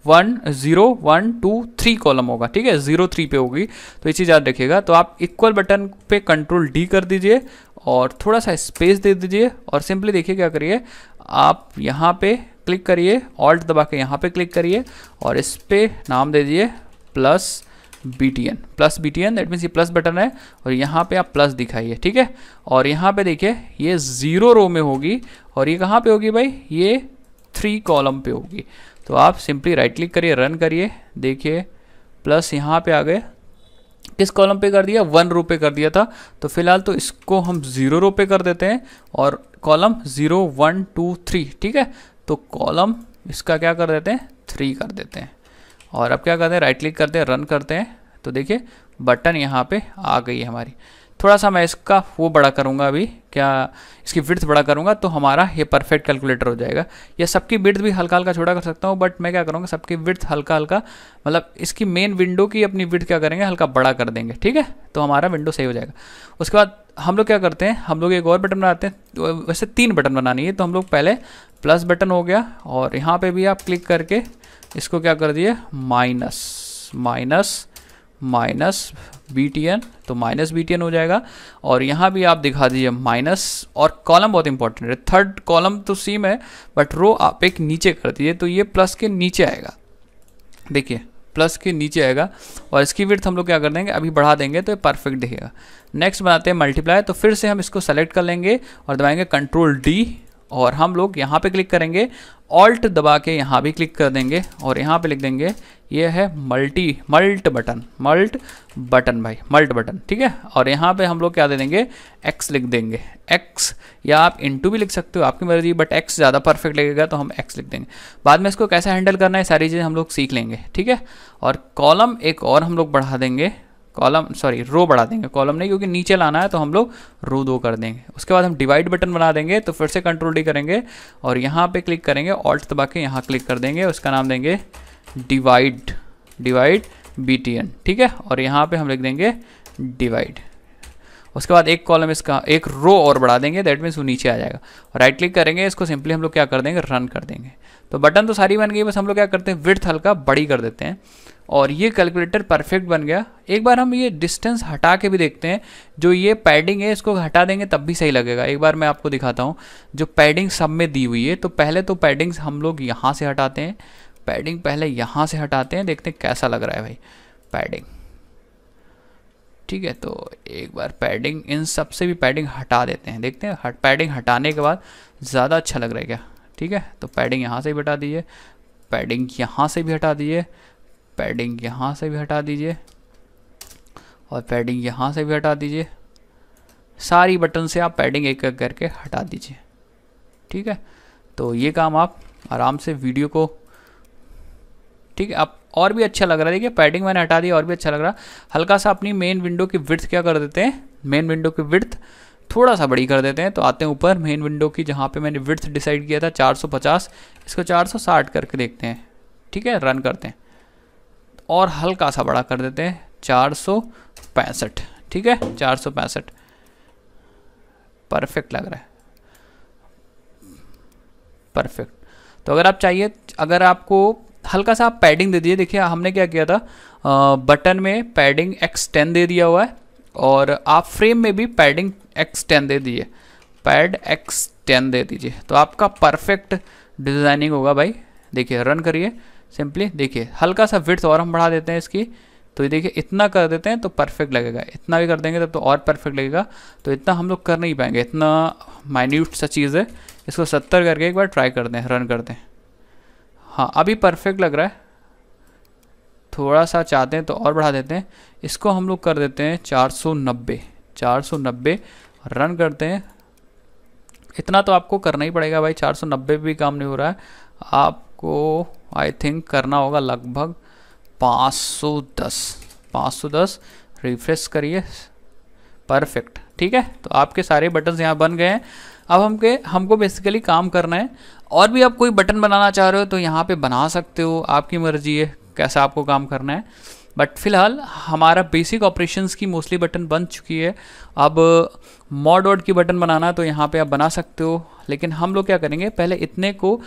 one, zero, one, two, three column होगा, ठीक है? ज़ीरो, थ्री पे होगी। तो ये चीज़ याद रखिएगा। तो आप इक्वल बटन पे कंट्रोल डी कर दीजिए और थोड़ा सा स्पेस दे दीजिए और सिंपली देखिए क्या करिए। आप यहाँ पे क्लिक करिए ऑल्ट दबा के यहाँ पे क्लिक करिए और इस पर नाम दे दीजिए plus B T N plus B T N that means ये प्लस बटन है और यहाँ पे आप प्लस दिखाइए, ठीक है? और यहाँ पे देखिए, ये ज़ीरो रो में होगी और ये कहाँ पे होगी भाई? ये थ्री कॉलम पे होगी। तो आप सिंपली राइट क्लिक करिए रन करिए, देखिए। प्लस यहाँ पे आ गए। किस कॉलम पे कर दिया? वन रो पे कर दिया था। तो फ़िलहाल तो इसको हम ज़ीरो रो पे कर देते हैं और column zero one two three ठीक है? तो कॉलम इसका क्या कर देते हैं? थ्री कर देते हैं। और अब क्या करते हैं? राइट क्लिक करते हैं रन करते हैं। तो देखिए बटन यहाँ पे आ गई है हमारी। थोड़ा सा मैं इसका वो बड़ा करूँगा अभी, क्या इसकी विड्थ बड़ा करूँगा तो हमारा ये परफेक्ट कैलकुलेटर हो जाएगा। या सबकी विड्थ भी हल्का हल्का छोटा कर सकता हूँ बट मैं क्या करूँगा, सबकी विड्थ हल्का हल्का मतलब इसकी मेन विंडो की अपनी विड्थ क्या करेंगे, हल्का बड़ा कर देंगे, ठीक है? तो हमारा विंडो सही हो जाएगा। उसके बाद हम लोग क्या करते हैं, हम लोग एक और बटन बनाते हैं तो वैसे तीन बटन बनानी है तो हम लोग पहले प्लस बटन हो गया, और यहाँ पर भी आप क्लिक करके इसको क्या कर दिए minus minus minus B T N तो माइनस बी टी एन हो जाएगा। और यहाँ भी आप दिखा दीजिए माइनस, और कॉलम बहुत इंपॉर्टेंट है। थर्ड कॉलम तो सेम है बट रो आप एक नीचे कर दीजिए तो ये प्लस के नीचे आएगा। देखिए प्लस के नीचे आएगा, और इसकी विर्थ हम लोग क्या कर देंगे? अभी बढ़ा देंगे तो ये परफेक्ट दिखेगा। नेक्स्ट बनाते हैं मल्टीप्लाई तो फिर से हम इसको सेलेक्ट कर लेंगे, और दबाएँगे कंट्रोल डी और हम लोग यहाँ पे क्लिक करेंगे ऑल्ट दबा के यहाँ भी क्लिक कर देंगे और यहाँ पे लिख देंगे, ये है multi mult button mult button भाई मल्ट बटन ठीक है? और यहाँ पे हम लोग क्या दे देंगे एक्स लिख देंगे। एक्स या आप इंटू भी लिख सकते हो, आपकी मर्ज़ी बट एक्स ज़्यादा परफेक्ट लगेगा तो हम एक्स लिख देंगे। बाद में इसको कैसे हैंडल करना है, सारी चीज़ें हम लोग सीख लेंगे, ठीक है? और कॉलम एक और हम लोग बढ़ा देंगे कॉलम सॉरी रो बढ़ा देंगे, कॉलम नहीं, क्योंकि नीचे लाना है तो हम लोग रो दो कर देंगे। उसके बाद हम डिवाइड बटन बना देंगे तो फिर से कंट्रोल डी करेंगे, और यहाँ पे क्लिक करेंगे ऑल्ट दबा के यहाँ क्लिक कर देंगे, उसका नाम देंगे divide divide B T N ठीक है? और यहाँ पे हम लिख देंगे डिवाइड उसके बाद एक कॉलम इसका, एक रो और बढ़ा देंगे दैट मीन्स वो नीचे आ जाएगा। राइट क्लिक करेंगे, इसको सिंपली हम लोग क्या कर देंगे? रन कर देंगे। तो बटन तो सारी बन गई, बस हम लोग क्या करते हैं? विर्थ हल्का बड़ी कर देते हैं। और ये कैलकुलेटर परफेक्ट बन गया। एक बार हम ये डिस्टेंस हटा के भी देखते हैं। जो ये पैडिंग है, इसको हटा देंगे तब भी सही लगेगा। एक बार मैं आपको दिखाता हूँ। जो पैडिंग सब में दी हुई है तो पहले तो पैडिंग्स हम लोग यहाँ से हटाते हैं। पैडिंग पहले यहाँ से हटाते हैं। देखते हैं कैसा लग रहा है भाई। पैडिंग ठीक है तो एक बार पैडिंग इन सबसे भी पैडिंग हटा देते हैं। देखते हैं, हट पैडिंग हटाने के बाद ज़्यादा अच्छा लग रहा है क्या? ठीक है तो पैडिंग यहाँ से भी हटा दीजिए पैडिंग यहाँ से भी हटा दीजिए पैडिंग यहाँ से भी हटा दीजिए और पैडिंग यहाँ से भी हटा दीजिए। सारी बटन से आप पैडिंग एक एक करके हटा दीजिए। ठीक है? तो ये काम आप आराम से वीडियो को ठीक है आप और भी अच्छा लग रहा है। देखिए, पैडिंग मैंने हटा दी, और भी अच्छा लग रहा हल्का सा अपनी मेन विंडो की विर्थ क्या कर देते हैं? मेन विंडो की विर्थ थोड़ा सा बड़ी कर देते हैं। तो आते हैं ऊपर मेन विंडो की, जहाँ पे मैंने विड्थ डिसाइड किया था 450 इसको 460 करके देखते हैं। ठीक है? रन करते हैं। और हल्का सा बड़ा कर देते हैं चार सौ पैंसठ ठीक है? चार सौ पैंसठ। परफेक्ट लग रहा है। परफेक्ट तो अगर आप चाहिए अगर आपको हल्का सा आप पैडिंग दे दीजिए देखिए हमने क्या किया था? आ, बटन में पैडिंग एक्स टेन दे दिया हुआ है और आप फ्रेम में भी पैडिंग एक्स टेन दे दीजिए। पैड एक्स टेन दे दीजिए। तो आपका परफेक्ट डिज़ाइनिंग होगा भाई। देखिए रन करिए। सिंपली देखिए, हल्का सा विड्थ और हम बढ़ा देते हैं इसकी। तो ये देखिए, इतना कर देते हैं तो परफेक्ट लगेगा। इतना भी कर देंगे तब तो और परफेक्ट लगेगा। तो इतना हम लोग कर नहीं पाएँगे। इतना माइन्यूट सा चीज़ है। इसको सत्तर करके एक बार ट्राई कर दें रन कर दें हाँ अभी परफेक्ट लग रहा है। थोड़ा सा चाहते हैं तो और बढ़ा देते हैं। इसको हम लोग कर देते हैं चार सौ नब्बे। चार सौ नब्बे रन करते हैं। इतना तो आपको करना ही पड़ेगा भाई। चार सौ नब्बे भी काम नहीं हो रहा है। आपको आई थिंक करना होगा लगभग पाँच सौ दस। पाँच सौ दस रिफ्रेश करिए। परफेक्ट ठीक है? तो आपके सारे बटन्स यहाँ बन गए हैं। अब हमके, हमको बेसिकली काम करना है। और भी आप कोई बटन बनाना चाह रहे हो तो यहाँ पे बना सकते हो, आपकी मर्ज़ी है, कैसा आपको काम करना है। बट फ़िलहाल हमारा बेसिक ऑपरेशंस की मोस्टली बटन बन चुकी है। अब मॉड वॉड की बटन बनाना तो यहाँ पे आप बना सकते हो। लेकिन हम लोग क्या करेंगे, पहले इतने को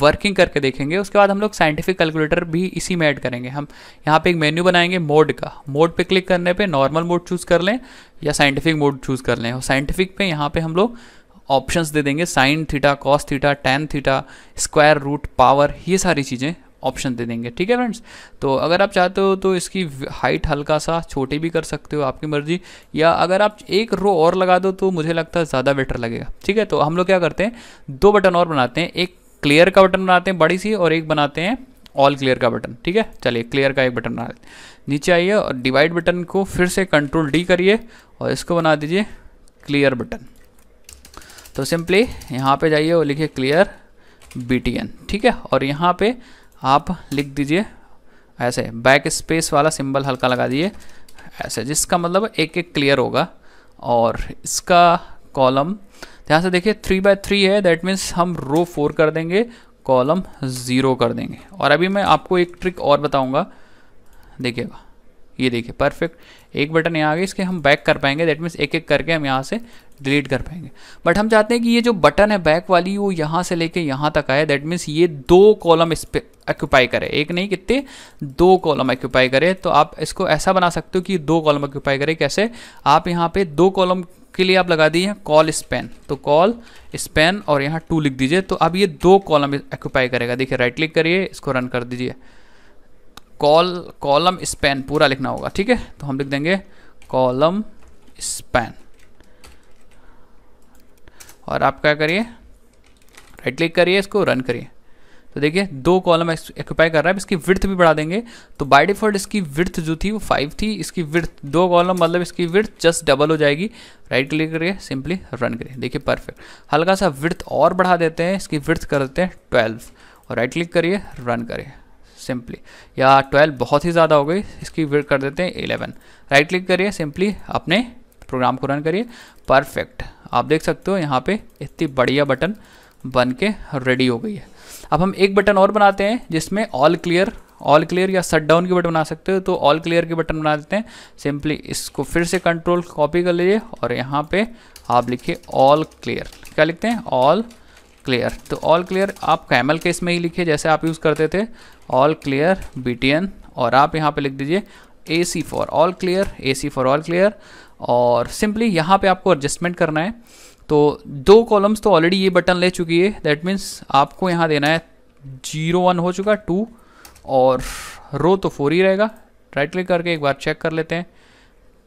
वर्किंग करके देखेंगे, उसके बाद हम लोग साइंटिफिक कैलकुलेटर भी इसी में ऐड करेंगे। हम यहाँ पे एक मेन्यू बनाएँगे मोड का। मोड पे क्लिक करने पे नॉर्मल मोड चूज़ कर लें या साइंटिफिक मोड चूज़ कर लें। और साइंटिफिक पे यहाँ पे हम लोग ऑप्शंस दे देंगे। Sine theta cos theta tan theta square root power ये सारी चीज़ें। ऑप्शन दे देंगे। ठीक है फ्रेंड्स तो अगर आप चाहते हो तो इसकी हाइट हल्का सा, छोटी भी कर सकते हो आपकी मर्ज़ी, या अगर आप एक रो और लगा दो तो मुझे लगता है ज़्यादा बेटर लगेगा। ठीक है? तो हम लोग क्या करते हैं? दो बटन और बनाते हैं। एक क्लियर का बटन बनाते हैं बड़ी सी और एक बनाते हैं ऑल क्लियर का बटन ठीक है? चलिए क्लियर का एक बटन बना नीचे आइए और डिवाइड बटन को फिर से कंट्रोल डी करिए और इसको बना दीजिए क्लियर बटन तो सिंपली यहाँ पे जाइए और लिखिए क्लियर बीटीएन ठीक है? और यहाँ पे आप लिख दीजिए, ऐसे बैक स्पेस वाला सिंबल हल्का लगा दिए ऐसे, जिसका मतलब एक एक क्लियर होगा, और इसका कॉलम ध्यान से देखिए थ्री बाय थ्री है दैट मीन्स हम रो फोर कर देंगे कॉलम ज़ीरो कर देंगे। और अभी मैं आपको एक ट्रिक और बताऊँगा, देखिएगा, ये देखिए परफेक्ट एक बटन यहाँ आ गया इसके हम बैक कर पाएँगे दैट मीन्स एक एक करके हम यहाँ से डिलीट कर पाएँगे। बट हम चाहते हैं कि ये जो बटन है बैक वाली, वो यहाँ से लेके यहाँ तक आए। दैट मीन्स ये दो कॉलम इस पर ऑक्यूपाई करे। एक नहीं, कितने? दो कॉलम ऑक्यूपाई करे। तो आप इसको ऐसा बना सकते हो कि दो कॉलम ऑक्यूपाई करे। कैसे? आप यहाँ पे दो कॉलम के लिए आप लगा दिए कॉल स्पेन तो कॉल स्पेन और यहाँ टू लिख दीजिए। तो अब ये दो कॉलम ऑक्यूपाई करेगा। देखिए राइट क्लिक करिए, इसको रन कर दीजिए। कॉल कॉलम स्पेन पूरा लिखना होगा। ठीक है? तो हम लिख देंगे कॉलम स्पेन और आप क्या करिए? राइट क्लिक करिए इसको रन करिए। तो देखिए, दो कॉलम एक्यूपाई कर रहा है इसकी विर्थ भी बढ़ा देंगे। तो बाय डिफ़ॉल्ट इसकी विर्थ जो थी, वो फाइव थी। इसकी विर्थ दो कॉलम मतलब इसकी विर्थ जस्ट डबल हो जाएगी। राइट क्लिक करिए सिंपली रन करिए। देखिए परफेक्ट हल्का सा विर्थ और बढ़ा देते हैं, इसकी विर्थ कर देते हैं ट्वेल्व और राइट क्लिक करिए रन करिए। सिंपली या ट्वेल्व बहुत ही ज़्यादा हो गई, इसकी विर्थ कर देते हैं इलेवन राइट क्लिक करिए सिंपली अपने प्रोग्राम को रन करिए। परफेक्ट आप देख सकते हो यहाँ पे इतनी बढ़िया बटन बन के रेडी हो गई है। अब हम एक बटन और बनाते हैं जिसमें ऑल क्लियर ऑल क्लियर या शट डाउन की बटन बना सकते हो तो ऑल क्लियर की बटन बना देते हैं। सिंपली इसको फिर से कंट्रोल कॉपी कर लीजिए और यहाँ पे आप लिखिए ऑल क्लियर क्या लिखते हैं? ऑल क्लियर तो ऑल क्लियर आप कैमल के इसमें ही लिखिए, जैसे आप यूज़ करते थे। ऑल क्लियर बीटीएन और आप यहाँ पे लिख दीजिए A C for all clear A C for all clear और सिंपली यहाँ पे आपको एडजस्टमेंट करना है। तो दो कॉलम्स तो ऑलरेडी ये बटन ले चुकी है। दैट मीन्स आपको यहाँ देना है ज़ीरो वन हो चुका टू और रो तो फोर ही रहेगा। राइट क्लिक करके एक बार चेक कर लेते हैं।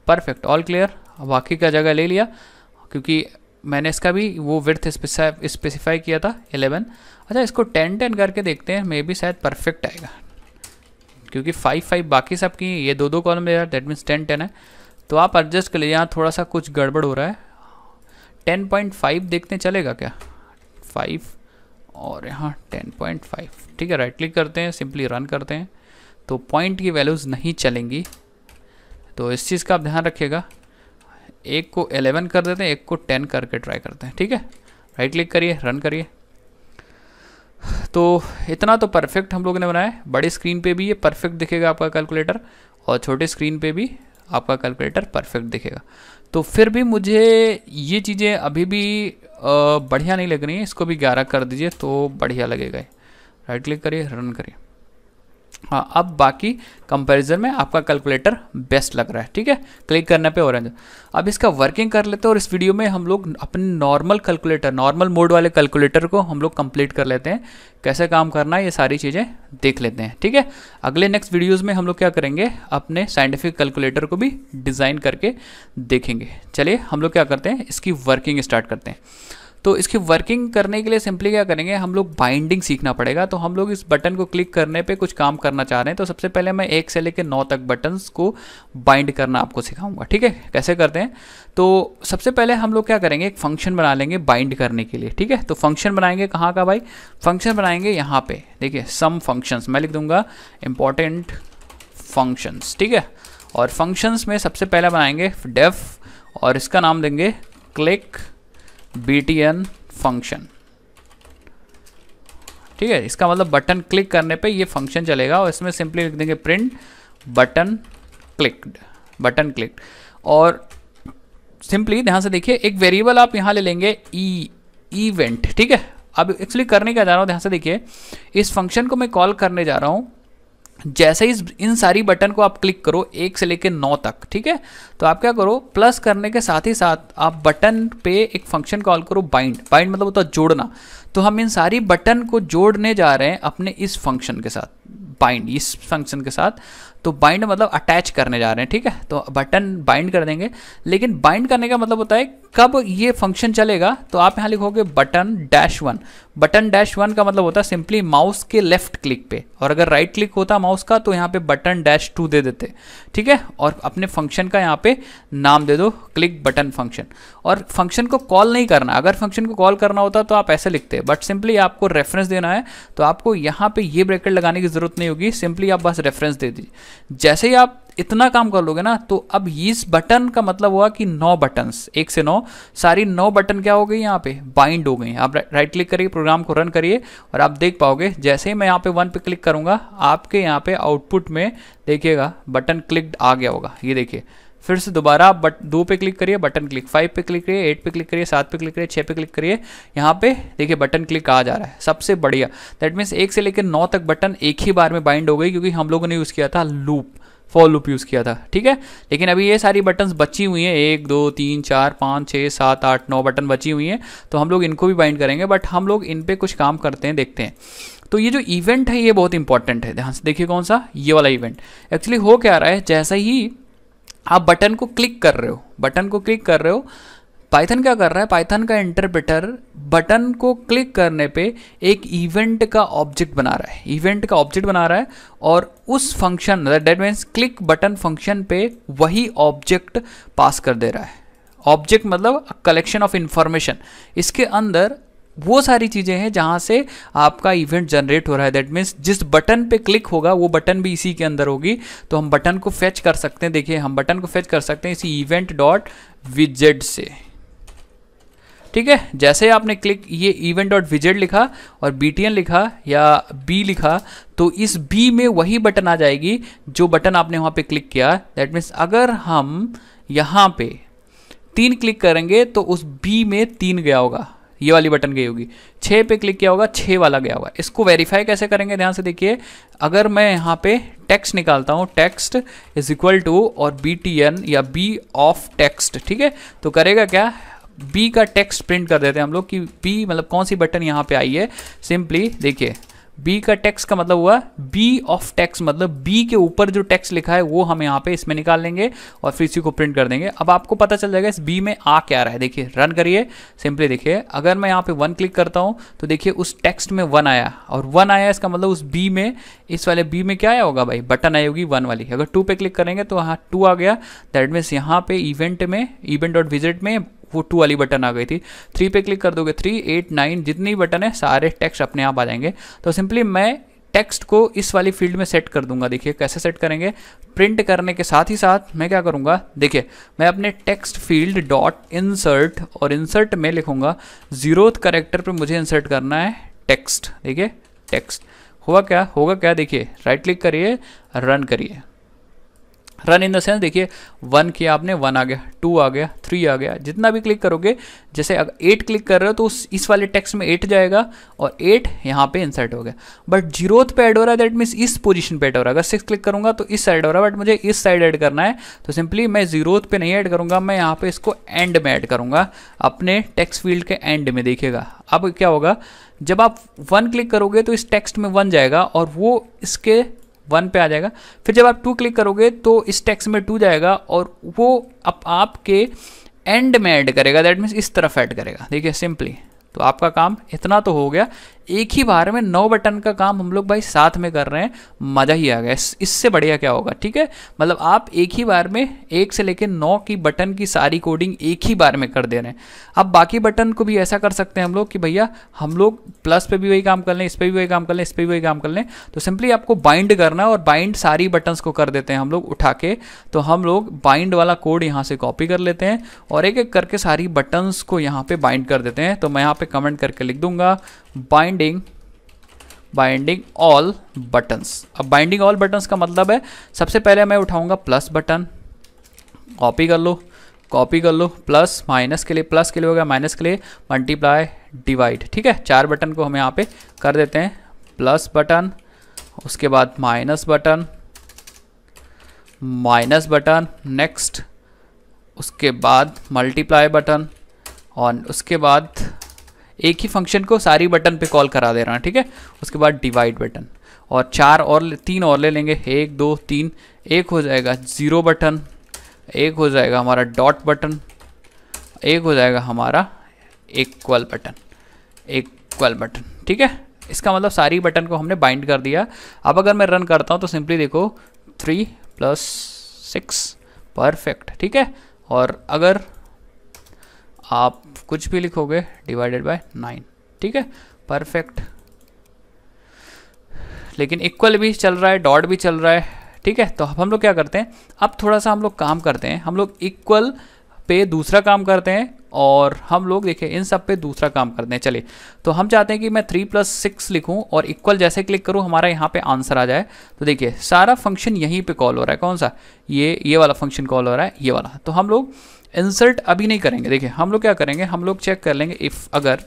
परफेक्ट ऑल क्लियर बाकी का जगह ले लिया। क्योंकि मैंने इसका भी वो विर्थ स्पेसिफाई किया था एलेवन अच्छा इसको टेन टेन करके देखते हैं। मे बी शायद परफेक्ट आएगा। क्योंकि फाइव फाइव बाकी सब की ये दो दो कॉलम ले रहा है। दैट मीन्स टेन टेन है। तो आप एडजस्ट कर लीजिए, यहाँ थोड़ा सा कुछ गड़बड़ हो रहा है। टेन पॉइंट फाइव देखते चलेगा क्या? फाइव और यहाँ टेन पॉइंट फाइव ठीक है राइट क्लिक करते हैं सिंपली रन करते हैं। तो पॉइंट की वैल्यूज़ नहीं चलेंगी। तो इस चीज़ का आप ध्यान रखिएगा। एक को 11 कर देते हैं, एक को 10 करके ट्राई करते हैं। ठीक है? राइट क्लिक करिए रन करिए। तो इतना तो परफेक्ट हम लोगों ने बनाया बड़े स्क्रीन पे भी ये परफेक्ट दिखेगा आपका कैलकुलेटर और छोटे स्क्रीन पे भी। आपका कैलकुलेटर परफेक्ट दिखेगा। तो फिर भी मुझे ये चीज़ें अभी भी बढ़िया नहीं लग रही हैं। इसको भी ग्यारह कर दीजिए तो बढ़िया लगेगा राइट क्लिक करिए रन करिए। हाँ अब बाकी कंपैरिजन में आपका कैलकुलेटर बेस्ट लग रहा है, ठीक है? क्लिक करने पे ऑरेंज अब इसका वर्किंग कर लेते हैं और इस वीडियो में हम लोग अपने नॉर्मल कैलकुलेटर नॉर्मल मोड वाले कैलकुलेटर को हम लोग कंप्लीट कर लेते हैं। कैसे काम करना है, ये सारी चीज़ें देख लेते हैं, ठीक है? अगले नेक्स्ट वीडियोज़ में हम लोग क्या करेंगे? अपने साइंटिफिक कैलकुलेटर को भी डिज़ाइन करके देखेंगे। चलिए, हम लोग क्या करते हैं? इसकी वर्किंग स्टार्ट करते हैं। तो इसकी वर्किंग करने के लिए सिंपली क्या करेंगे? हम लोग बाइंडिंग सीखना पड़ेगा। तो हम लोग इस बटन को क्लिक करने पे कुछ काम करना चाह रहे हैं। तो सबसे पहले मैं एक से लेकर नौ तक बटन्स को बाइंड करना आपको सिखाऊँगा। ठीक है? कैसे करते हैं? तो सबसे पहले हम लोग क्या करेंगे? एक फ़ंक्शन बना लेंगे बाइंड करने के लिए। ठीक है? तो फ़ंक्शन बनाएँगे कहाँ का भाई? फ़ंक्शन बनाएँगे यहाँ पे। देखिए सम फ़ंक्शंस मैं लिख दूँगा। इंपॉर्टेंट फ़ंक्शंस ठीक है? और फ़ंक्शंस में सबसे पहले बनाएँगे डेफ और इसका नाम देंगे क्लिक btn फ़ंक्शन ठीक है, इसका मतलब बटन क्लिक करने पे ये फ़ंक्शन चलेगा और इसमें सिंपली लिख देंगे print button clicked button click और सिंपली ध्यान से देखिए, एक वेरिएबल आप यहाँ ले लेंगे ई इवेंट ठीक है? अब एक्चुअली करने का जा रहा हूँ, ध्यान से देखिए, इस फ़ंक्शन को मैं कॉल करने जा रहा हूँ जैसे ही इन सारी बटन को आप क्लिक करो, एक से लेकर नौ तक, ठीक है? तो आप क्या करो, प्लस करने के साथ ही साथ आप बटन पे एक फ़ंक्शन कॉल करो बाइंड बाइंड मतलब होता है जोड़ना। तो हम इन सारी बटन को जोड़ने जा रहे हैं अपने इस फ़ंक्शन के साथ बाइंड इस फ़ंक्शन के साथ। तो बाइंड मतलब अटैच करने जा रहे हैं, ठीक है? तो बटन बाइंड कर देंगे। लेकिन बाइंड करने का मतलब होता है कब ये फ़ंक्शन चलेगा? तो आप यहाँ लिखोगे button dash one button dash one का मतलब होता है सिंपली माउस के लेफ़्ट क्लिक पे। और अगर राइट right क्लिक होता माउस का तो यहाँ पे बटन डैश टू दे देते। ठीक है? और अपने फ़ंक्शन का यहाँ पे नाम दे दो क्लिक बटन फ़ंक्शन और फ़ंक्शन को कॉल नहीं करना। अगर फ़ंक्शन को कॉल करना होता तो आप ऐसे लिखते। बट सिंपली आपको रेफरेंस देना है तो आपको यहाँ पे ये ब्रैकेट लगाने की ज़रूरत नहीं होगी। सिंपली आप बस रेफरेंस दे दीजिए। जैसे ही आप इतना काम कर लोगे ना तो अब इस बटन का मतलब हुआ कि नौ बटन्स एक से नौ। सारी नौ बटन क्या हो गई यहाँ पे? बाइंड हो गई। आप राइट क्लिक करिए प्रोग्राम को रन करिए, और आप देख पाओगे, जैसे ही मैं यहाँ पे वन पे क्लिक करूँगा, आपके यहाँ पे आउटपुट में, देखिएगा बटन क्लिक आ गया होगा। ये देखिए, फिर से दोबारा आप बट दो पे क्लिक करिए बटन क्लिक फाइव पे क्लिक करिए एट पे क्लिक करिए, सात पे क्लिक करिए छः पे क्लिक करिए, यहाँ पे देखिए बटन क्लिक आ जा रहा है। सबसे बढ़िया। दैट मीन्स एक से लेकर नौ तक बटन एक ही बार में बाइंड हो गई, क्योंकि हम लोगों ने यूज़ किया था लूप फॉर लूप यूज़ किया था, ठीक है? लेकिन अभी ये सारी बटन्स बची हुई हैं। एक, दो, तीन, चार, पाँच छः सात, आठ, नौ बटन बची हुई हैं। तो हम लोग इनको भी बाइंड करेंगे बट हम लोग इन पर कुछ काम करते हैं, देखते हैं। तो ये जो इवेंट है, ये बहुत इंपॉर्टेंट है। ध्यान से देखिए कौन सा? ये वाला इवेंट एक्चुअली हो क्या रहा है? जैसा ही आप बटन को क्लिक कर रहे हो बटन को क्लिक कर रहे हो पाइथन क्या कर रहा है? पाइथन का इंटरप्रेटर बटन को क्लिक करने पे एक इवेंट का ऑब्जेक्ट बना रहा है। इवेंट का ऑब्जेक्ट बना रहा है और उस function that means click button function पे वही ऑब्जेक्ट पास कर दे रहा है। ऑब्जेक्ट मतलब कलेक्शन ऑफ़ इंफॉर्मेशन इसके अंदर वो सारी चीज़ें हैं जहाँ से आपका इवेंट जनरेट हो रहा है। दैट मीन्स जिस बटन पे क्लिक होगा, वो बटन भी इसी के अंदर होगी। तो हम बटन को फेच कर सकते हैं। देखिए, हम बटन को फेच कर सकते हैं इसी इवेंट डॉट विजेड से। ठीक है? जैसे आपने क्लिक ये इवेंट डॉट विजेट लिखा और बी लिखा या बी लिखा तो इस बी में वही बटन आ जाएगी जो बटन आपने वहाँ पे क्लिक किया। दैट मीन्स अगर हम यहाँ पे तीन क्लिक करेंगे तो उस बी में तीन गया होगा। ये वाली बटन गई होगी। छः पे क्लिक किया होगा छः वाला गया होगा। इसको वेरीफाई कैसे करेंगे? ध्यान से देखिए। अगर मैं यहाँ पे टेक्स्ट निकालता हूँ टेक्स्ट इज़ इक्वल टू और बी टी एन या बी ऑफ़ टेक्स्ट ठीक है? तो करेगा क्या? बी का टेक्स्ट प्रिंट कर देते हैं हम लोग कि बी मतलब कौन सी बटन यहाँ पे आई है? सिंपली देखिए बी का टेक्स्ट का मतलब हुआ बी ऑफ़ टेक्स्ट मतलब बी के ऊपर जो टेक्स्ट लिखा है वो हम यहाँ पे इसमें निकाल लेंगे और फिर इसी को प्रिंट कर देंगे। अब आपको पता चल जाएगा इस बी में आ क्या रहा है। देखिए रन करिए। सिंपली देखिए, अगर मैं यहाँ पे वन क्लिक करता हूँ तो देखिए उस टेक्स्ट में वन आया और वन आया इसका मतलब उस बी में, इस वाले बी में क्या आया होगा भाई? बटन आई होगी वन वाली। अगर टू पे क्लिक करेंगे तो हाँ टू आ गया। दैट मीन्स यहाँ पे इवेंट में इवेंट डॉट विज़िट में वो टू वाली बटन आ गई थी। थ्री पे क्लिक कर दोगे थ्री एट नाइन जितनी बटन है, सारे टेक्स्ट अपने आप आ जाएँगे। तो सिंपली मैं टेक्स्ट को इस वाली फ़ील्ड में सेट कर दूँगा। देखिए कैसे सेट करेंगे? प्रिंट करने के साथ ही साथ मैं क्या करूँगा? देखिए, मैं अपने टेक्स्ट फ़ील्ड डॉट इंसर्ट और इंसर्ट में लिखूँगा जीरोथ करेक्टर पे मुझे इंसर्ट करना है टेक्स्ट देखिए टेक्स्ट हुआ क्या? होगा क्या? देखिए राइट क्लिक करिए रन करिए। रन इन द सेंस देखिए वन किया आपने वन आ गया टू आ गया थ्री आ गया। जितना भी क्लिक करोगे, जैसे अगर एट क्लिक कर रहे हो तो उस, इस वाले टेक्स्ट में एट जाएगा और एट यहाँ पे इंसर्ट हो गया। बट जीरोथ पे ऐड हो रहा है दैट मीन्स इस पोजीशन पे ऐड हो रहा है। अगर सिक्स क्लिक करूँगा तो इस साइड हो रहा है बट मुझे इस साइड ऐड करना है। तो सिंपली मैं जीरोथ पे नहीं ऐड करूँगा, मैं यहाँ पे इसको एंड में ऐड करूँगा। अपने टेक्स्ट फ़ील्ड के एंड में, देखिएगा। अब क्या होगा, जब आप वन क्लिक करोगे तो इस टेक्स्ट में वन जाएगा और वो इसके वन पे आ जाएगा। फिर जब आप टू क्लिक करोगे तो इस टेक्स में टू जाएगा और वो अब आपके एंड में ऐड करेगा। दैट मीन्स इस तरफ़ ऐड करेगा। देखिए सिंपली तो आपका काम इतना तो हो गया। एक ही बार में नौ बटन का काम हम लोग भाई साथ में कर रहे हैं, मज़ा ही आ गया। इससे बढ़िया क्या होगा, ठीक है? मतलब आप एक ही बार में, एक से लेकर नौ की बटन की सारी कोडिंग एक ही बार में कर दे रहे हैं। अब बाकी बटन को भी ऐसा कर सकते हैं हम लोग कि भैया, हम लोग प्लस पे भी वही काम कर लें, इस पर भी वही काम कर लें, इस पर भी वही काम कर लें। तो सिंपली आपको बाइंड करना और बाइंड सारी बटन्स को कर देते हैं हम लोग उठा के। तो हम लोग बाइंड वाला कोड यहाँ से कॉपी कर लेते हैं और एक एक करके सारी बटन्स को यहाँ पे बाइंड कर देते हैं। तो मैं यहाँ पे कमेंट करके लिख दूँगा। बाइंडिंग बाइंडिंग ऑल बटन्स अब बाइंडिंग ऑल बटन्स का मतलब है, सबसे पहले मैं उठाऊँगा प्लस बटन कॉपी कर लो कॉपी कर लो प्लस माइनस के लिए प्लस के लिए हो गया माइनस के लिए मल्टीप्लाई डिवाइड ठीक है? चार बटन को हम यहाँ पे कर देते हैं प्लस बटन उसके बाद minus button minus button next उसके बाद मल्टीप्लाई बटन और उसके बाद एक ही फ़ंक्शन को सारी बटन पे कॉल करा दे रहा है, ठीक है? उसके बाद डिवाइड बटन और चार और तीन और ले लेंगे। एक, दो, तीन। एक हो जाएगा ज़ीरो बटन एक हो जाएगा हमारा डॉट बटन एक हो जाएगा हमारा इक्वल बटन इक्वल बटन ठीक है? इसका मतलब सारी बटन को हमने बाइंड कर दिया। अब अगर मैं रन करता हूँ तो सिंपली देखो थ्री प्लस सिक्स परफेक्ट ठीक है? और अगर आप कुछ भी लिखोगे डिवाइडेड बाय नाइन ठीक है? परफेक्ट लेकिन इक्वल भी चल रहा है डॉट भी चल रहा है, ठीक है? तो अब हम लोग क्या करते हैं? अब थोड़ा सा हम लोग काम करते हैं। हम लोग इक्वल पे दूसरा काम करते हैं और हम लोग देखिए, इन सब पे दूसरा काम करते हैं। चलिए तो हम चाहते हैं कि मैं थ्री प्लस सिक्स लिखूँ और इक्वल जैसे क्लिक करूँ, हमारा यहाँ पे आंसर आ जाए। तो देखिए, सारा फ़ंक्शन यहीं पे कॉल हो रहा है। कौन सा? ये ये वाला फ़ंक्शन कॉल हो रहा है, ये वाला। तो हम लोग इंसर्ट अभी नहीं करेंगे। देखिए, हम लोग क्या करेंगे? हम लोग चेक कर लेंगे इफ़ अगर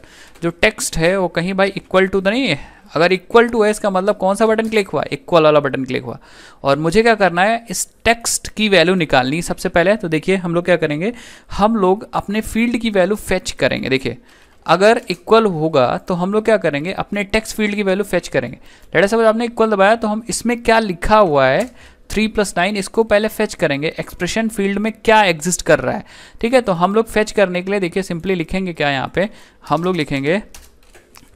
जो टेक्स्ट है वो कहीं भाई इक्वल टू तो नहीं है। अगर इक्वल टू है, इसका मतलब कौन सा बटन क्लिक हुआ? इक्वल वाला बटन क्लिक हुआ। और मुझे क्या करना है? इस टेक्स्ट की वैल्यू निकालनी सबसे पहले। तो देखिए, हम लोग क्या करेंगे? हम लोग अपने फ़ील्ड की वैल्यू फेच करेंगे। देखिए, अगर इक्वल होगा तो हम लोग क्या करेंगे? अपने टेक्स्ट फ़ील्ड की वैल्यू फेच करेंगे। लेटर सपोज़ आपने इक्वल दबाया तो हम इसमें क्या लिखा हुआ है? थ्री प्लस नाइन इसको पहले फेच करेंगे। एक्सप्रेशन फ़ील्ड में क्या एग्जिस्ट कर रहा है? ठीक है तो हम लोग फेच करने के लिए देखिए सिंपली लिखेंगे क्या यहाँ पे? हम लोग लिखेंगे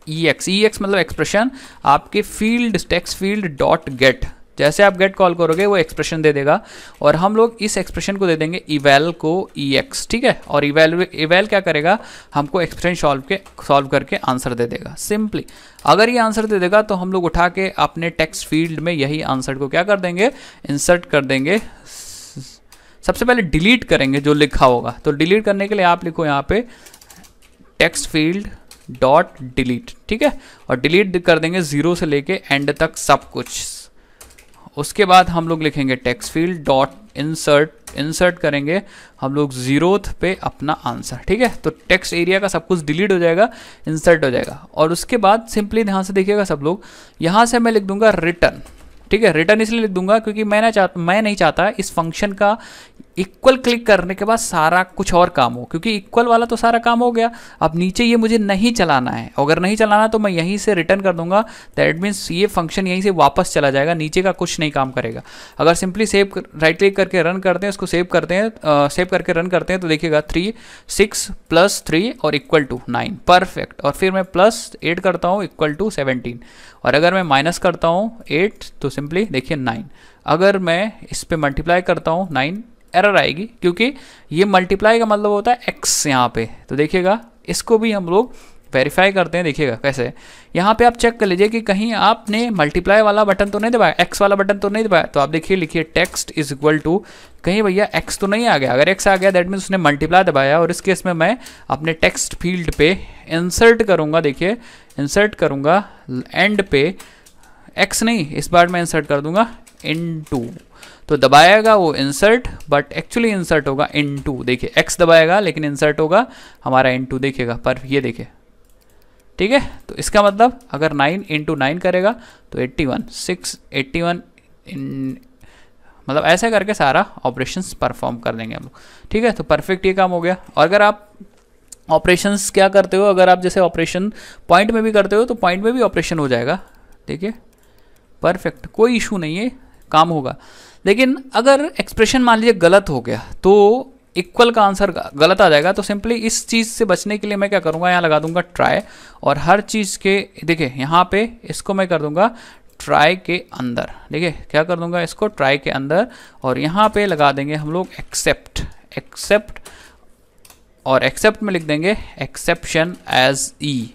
ई एक्स ई एक्स मतलब एक्सप्रेशन आपके field text field dot get जैसे आप गेट कॉल करोगे, वो एक्सप्रेशन दे देगा। और हम लोग इस एक्सप्रेशन को दे देंगे इवेल को ई एक्स ठीक है? और इवेल इवेल क्या करेगा? हमको एक्सप्रेशन सॉल्व के सॉल्व करके आंसर दे देगा। सिंपली अगर ये आंसर दे देगा तो हम लोग उठा के अपने टेक्स्ट फ़ील्ड में यही आंसर को क्या कर देंगे? इंसर्ट कर देंगे। सबसे पहले डिलीट करेंगे जो लिखा होगा। तो डिलीट करने के लिए आप लिखो यहाँ पे टेक्स्ट फ़ील्ड डॉट डिलीट ठीक है? और डिलीट कर देंगे ज़ीरो से लेके एंड तक सब कुछ। उसके बाद हम लोग लिखेंगे text field dot insert insert करेंगे। हम लोग जीरोथ पे अपना आंसर ठीक है? तो टेक्स्ट एरिया का सब कुछ डिलीट हो जाएगा इंसर्ट हो जाएगा। और उसके बाद सिंपली ध्यान से देखिएगा सब लोग, यहाँ से मैं लिख दूँगा रिटर्न ठीक है रिटर्न इसलिए लिख दूँगा क्योंकि मैं ना चाहता मैं नहीं चाहता इस फ़ंक्शन का इक्वल क्लिक करने के बाद सारा कुछ और काम हो, क्योंकि इक्वल वाला तो सारा काम हो गया। अब नीचे ये मुझे नहीं चलाना है। अगर नहीं चलाना तो मैं यहीं से रिटर्न कर दूँगा। दैट मीन्स ये फ़ंक्शन यहीं से वापस चला जाएगा, नीचे का कुछ नहीं काम करेगा। अगर सिंपली सेव राइट क्लिक करके रन करते हैं, उसको सेव करते हैं सेव करके रन करते हैं तो देखिएगा थ्री सिक्स प्लस थ्री और इक्वल टू नाइन परफेक्ट और फिर मैं प्लस एट करता हूँ इक्वल टू सेवनटीन और अगर मैं माइनस करता हूँ एट तो सिंपली देखिए नाइन। अगर मैं इस पर मल्टीप्लाई करता हूँ, नाइन एरर आएगी, क्योंकि ये मल्टीप्लाई का मतलब होता है एक्स यहाँ पे। तो देखिएगा, इसको भी हम लोग वेरीफाई करते हैं, देखिएगा कैसे यहाँ पे आप चेक कर लीजिए कि कहीं आपने मल्टीप्लाई वाला बटन तो नहीं दबाया एक्स वाला बटन तो नहीं दबाया तो आप देखिए, लिखिए टेक्स्ट इज़ इक्वल टू कहीं भैया एक्स तो नहीं आ गया। अगर एक्स आ गया दैट मीन्स उसने मल्टीप्लाई दबाया, और इस केस में मैं अपने टेक्स्ट फ़ील्ड पे इंसर्ट करूँगा, देखिए इंसर्ट करूँगा एंड पे एक्स नहीं, इस बार मैं इंसर्ट कर दूँगा इन टू तो दबाएगा वो इंसर्ट बट एक्चुअली इंसर्ट होगा इन टू देखिए एक्स दबाएगा, लेकिन इंसर्ट होगा, हमारा इन टू देखिएगा पर ये देखिए ठीक है? तो इसका मतलब अगर नाइन इंटू नाइन करेगा तो eighty one six eighty one मतलब ऐसे करके सारा ऑपरेशंस परफॉर्म कर देंगे हम लोग। ठीक है? तो परफेक्ट ये काम हो गया। और अगर आप ऑपरेशंस क्या करते हो? अगर आप जैसे ऑपरेशन पॉइंट में भी करते हो तो पॉइंट में भी ऑपरेशन हो जाएगा। देखिए परफेक्ट कोई इशू नहीं है काम होगा। लेकिन अगर एक्सप्रेशन मान लीजिए गलत हो गया तो इक्वल का आंसर गलत आ जाएगा। तो सिंपली इस चीज़ से बचने के लिए मैं क्या करूँगा यहाँ लगा दूँगा ट्राई और हर चीज़ के देखिए यहाँ पे इसको मैं कर दूँगा ट्राई के अंदर। देखिए क्या कर दूँगा इसको ट्राई के अंदर और यहाँ पे लगा देंगे हम लोग एक्सेप्ट एक्सेप्ट और एक्सेप्ट में लिख देंगे एक्सेप्शन एज ई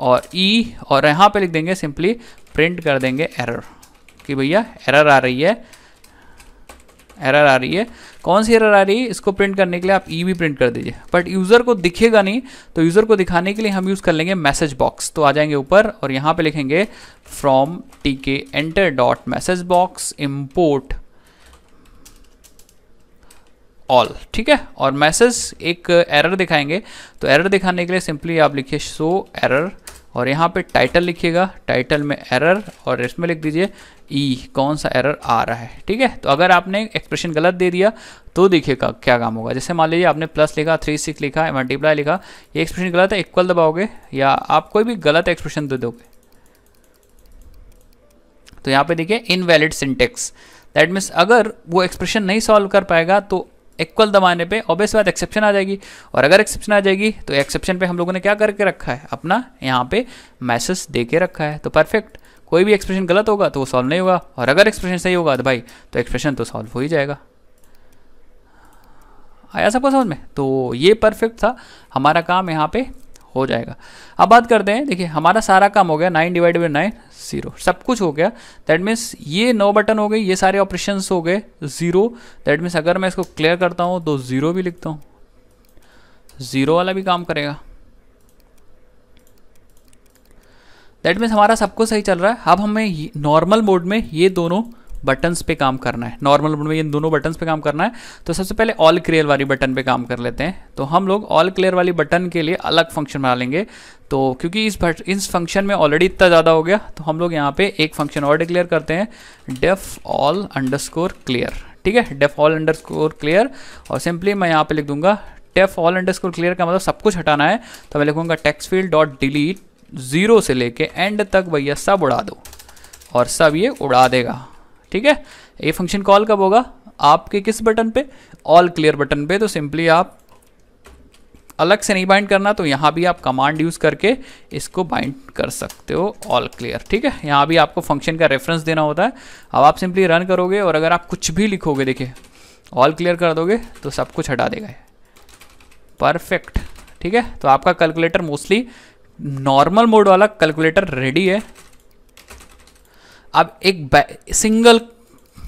और ई e, और यहाँ पे लिख देंगे सिंपली प्रिंट कर देंगे एरर कि भैया एरर आ रही है एरर आ रही है। कौन सी एरर आ रही है? इसको प्रिंट करने के लिए आप ई भी प्रिंट कर दीजिए। बट यूज़र को दिखेगा नहीं तो यूज़र को दिखाने के लिए हम यूज़ कर लेंगे मैसेज बॉक्स तो आ जाएँगे ऊपर और यहाँ पे लिखेंगे from tkinter dot message box import all ठीक है? और मैसेज एक एरर दिखाएँगे। तो एरर दिखाने के लिए सिंपली आप लिखिए शो एरर और यहाँ पे टाइटल लिखिएगा टाइटल में एरर और इसमें लिख दीजिए ई e, कौन सा एरर आ रहा है ठीक है? तो अगर आपने एक्सप्रेशन गलत दे दिया तो देखिएगा क्या काम होगा। जैसे मान लीजिए आपने प्लस लिखा थ्री सिक्स लिखा मल्टीप्लाई लिखा ये एक्सप्रेशन गलत है इक्वल दबाओगे या आप कोई भी गलत एक्सप्रेशन दे दोगे? तो यहाँ पे देखिए इनवैलिड सिंटेक्स दैट मीन्स अगर वो एक्सप्रेशन नहीं सॉल्व कर पाएगा तो इक्वल दबाने पे ऑब्वियस बात एक्सेप्शन आ जाएगी। और अगर एक्सेप्शन आ जाएगी तो एक्सेप्शन पे हम लोगों ने क्या करके रखा है? अपना यहाँ पे मैसेज दे के रखा है। तो परफेक्ट कोई भी एक्सप्रेशन गलत होगा तो वो सॉल्व नहीं होगा। और अगर एक्सप्रेशन सही होगा तो भाई तो एक्सप्रेशन तो सॉल्व हो ही जाएगा। आया सबको समझ में? तो ये परफेक्ट था। हमारा काम यहाँ पे हो जाएगा। अब बात करते हैं, देखिए, हमारा सारा काम हो गया। Nine divide by nine zero सब कुछ हो गया। दैट मीन्स ये नौ बटन हो गए, ये सारे ऑपरेशन हो गए ज़ीरो दैट मीन्स अगर मैं इसको क्लियर करता हूँ तो ज़ीरो भी लिखता हूँ। ज़ीरो वाला भी काम करेगा। दैट मीन्स हमारा सब कुछ सही चल रहा है। अब हमें नॉर्मल मोड में ये दोनों बटन्स पे काम करना है। नॉर्मल मोड में इन दोनों बटन्स पे काम करना है। तो सबसे पहले ऑल क्लियर वाली बटन पे काम कर लेते हैं। तो हम लोग ऑल क्लियर वाली बटन के लिए अलग फ़ंक्शन बना लेंगे। तो क्योंकि इस इस फ़ंक्शन में ऑलरेडी इतना ज़्यादा हो गया तो हम लोग यहाँ पे एक फ़ंक्शन और डिक्लेयर करते हैं। डेफ ऑल अंडरस्कोर क्लियर ठीक है? डेफ ऑल अंडरस्कोर क्लियर और सिंपली मैं यहाँ पे लिख दूँगा डेफ ऑल अंडरस्कोर क्लियर का मतलब सब कुछ हटाना है। तो मैं लिखूँगा text field dot delete zero से लेके एंड तक भैया सब उड़ा दो। और सब ये उड़ा देगा। ठीक है? ये फ़ंक्शन कॉल कब होगा? आपके किस बटन पे? ऑल क्लियर बटन पे। तो सिंपली आप अलग से नहीं बाइंड करना तो यहाँ भी आप कमांड यूज़ करके इसको बाइंड कर सकते हो ऑल क्लियर ठीक है? यहाँ भी आपको फ़ंक्शन का रेफरेंस देना होता है। अब आप सिंपली रन करोगे और अगर आप कुछ भी लिखोगे, देखिए ऑल क्लियर कर दोगे तो सब कुछ हटा देगा परफेक्ट ठीक है? तो आपका कैलकुलेटर मोस्टली नॉर्मल मोड वाला कैलकुलेटर रेडी है। अब एक सिंगल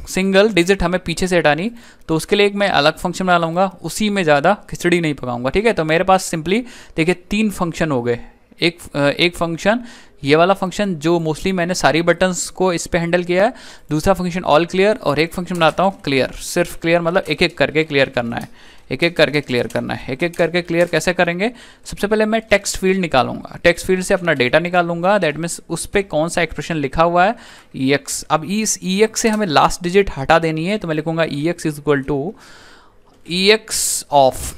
सिंगल डिजिट हमें पीछे से हटानी तो उसके लिए एक मैं अलग फ़ंक्शन बना लूँगा, उसी में ज़्यादा खिचड़ी नहीं पकाऊँगा, ठीक है? तो मेरे पास सिंपली देखिए, तीन फ़ंक्शन हो गए। एक एक फ़ंक्शन ये वाला फ़ंक्शन जो मोस्टली मैंने सारी बटन्स को इस पर हैंडल किया है, दूसरा फ़ंक्शन ऑल क्लियर और एक फ़ंक्शन बनाता हूँ क्लियर सिर्फ़ क्लियर मतलब एक एक करके क्लियर करना है। एक एक करके क्लियर करना है। एक एक करके क्लियर कैसे करेंगे? सबसे पहले मैं टेक्स्ट फ़ील्ड निकालूँगा। टेक्स्ट फ़ील्ड से अपना डेटा निकालूँगा। दैट मीन्स उस पर कौन सा एक्सप्रेशन लिखा हुआ है? ई एक्स अब इस ई एक्स से हमें लास्ट डिजिट हटा देनी है तो मैं लिखूँगा E X is equal to E X of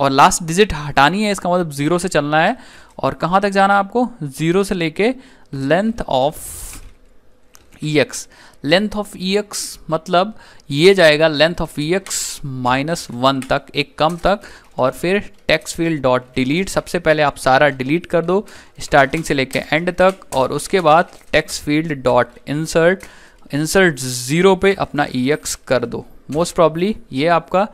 और लास्ट डिजिट हटानी है, इसका मतलब ज़ीरो से चलना है। और कहाँ तक जाना है आपको? ज़ीरो से लेके length of E X length of E X मतलब ये जाएगा length of E X minus one तक, एक कम तक, और फिर टेक्स्ट फ़ील्ड डॉट डिलीट सबसे पहले आप सारा डिलीट कर दो स्टार्टिंग से लेके एंड तक, और उसके बाद text field dot insert insert zero पे अपना ई एक्स कर दो। मोस्ट प्रॉब्ली ये आपका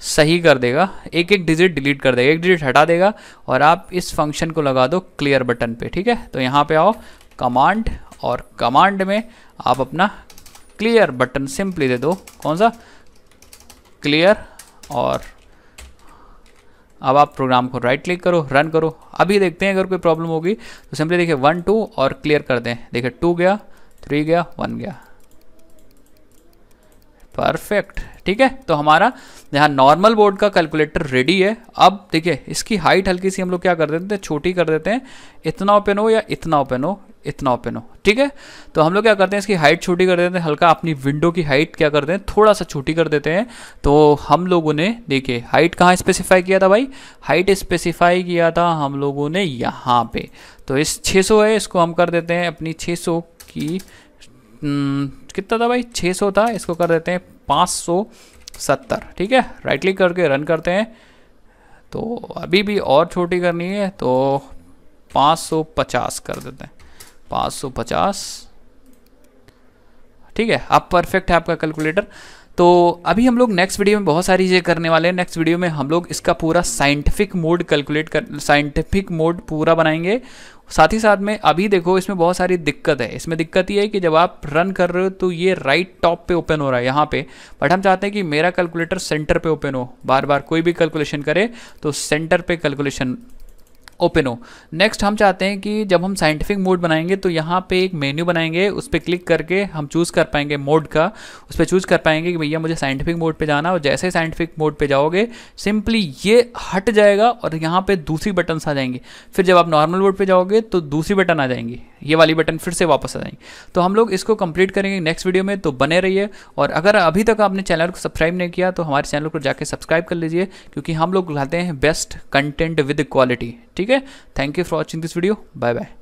सही कर देगा। एक एक डिजिट डिलीट कर देगा, एक डिजिट हटा देगा, और आप इस फ़ंक्शन को लगा दो क्लियर बटन पे, ठीक है? तो यहाँ पे आओ कमांड और कमांड में आप अपना क्लियर बटन सिंपली दे दो। कौन सा? क्लियर और अब आप प्रोग्राम को राइट क्लिक करो रन करो। अभी देखते हैं अगर कोई प्रॉब्लम होगी तो सिंपली देखिए वन टू और क्लियर कर दें। देखिए टू गया थ्री गया वन गया। परफेक्ट ठीक है? तो हमारा यहाँ नॉर्मल बोर्ड का कैलकुलेटर रेडी है। अब देखिए, इसकी हाइट हल्की सी हम लोग क्या कर देते हैं? छोटी कर देते हैं। इतना ओपन हो या इतना ओपन हो? इतना ओपन हो। ठीक है? तो हम लोग क्या करते हैं इसकी हाइट छोटी कर देते हैं हल्का अपनी विंडो की हाइट क्या करते हैं थोड़ा सा छोटी कर देते हैं। तो हम लोगों ने देखिए हाइट कहाँ स्पेसिफाई किया था भाई? हाइट स्पेसिफाई किया था हम लोगों ने यहाँ पे। तो इस 600 है इसको हम कर देते हैं अपनी 600 की हम्म, कितना था भाई? 600 था इसको कर देते हैं 570 ठीक है? राइट क्लिक करके रन करते हैं। तो अभी भी और छोटी करनी है तो 550 कर देते हैं। 550 ठीक है, अब परफेक्ट है आपका कैलकुलेटर तो अभी हम लोग नेक्स्ट वीडियो में बहुत सारी चीज़ें करने वाले हैं। नेक्स्ट वीडियो में हम लोग इसका पूरा साइंटिफिक मोड कैलकुलेट कर साइंटिफिक मोड पूरा बनाएँगे। साथ ही साथ में अभी देखो, इसमें बहुत सारी दिक्कत है। इसमें दिक्कत ये है कि जब आप रन कर रहे हो तो ये राइट टॉप पे ओपन हो रहा है, यहाँ पे। बट हम चाहते हैं कि मेरा कैलकुलेटर सेंटर पे ओपन हो। बार बार कोई भी कैलकुलेशन करे तो सेंटर पे कैलकुलेशन ओपन हो। नेक्स्ट हम चाहते हैं कि जब हम साइंटिफिक मोड बनाएँगे तो यहाँ पे एक मेन्यू बनाएँगे, उस पर क्लिक करके हम चूज़ कर पाएँगे मोड का। उस पर चूज़ कर पाएँगे कि भैया मुझे साइंटिफिक मोड पे जाना और जैसे साइंटिफिक मोड पे जाओगे सिंपली ये हट जाएगा और यहाँ पे दूसरी बटन आ जाएँगे। फिर जब आप नॉर्मल मोड पर जाओगे तो दूसरी बटन आ जाएँगी। ये वाली बटन फिर से वापस आ जाएँगी। तो हम लोग इसको कंप्लीट करेंगे नेक्स्ट वीडियो में तो बने रहिए। और अगर अभी तक आपने चैनल को सब्सक्राइब नहीं किया तो हमारे चैनल को जाके सब्सक्राइब कर लीजिए, क्योंकि हम लोग लाते हैं बेस्ट कंटेंट विद क्वालिटी ठीक है? Thank you for watching this video bye bye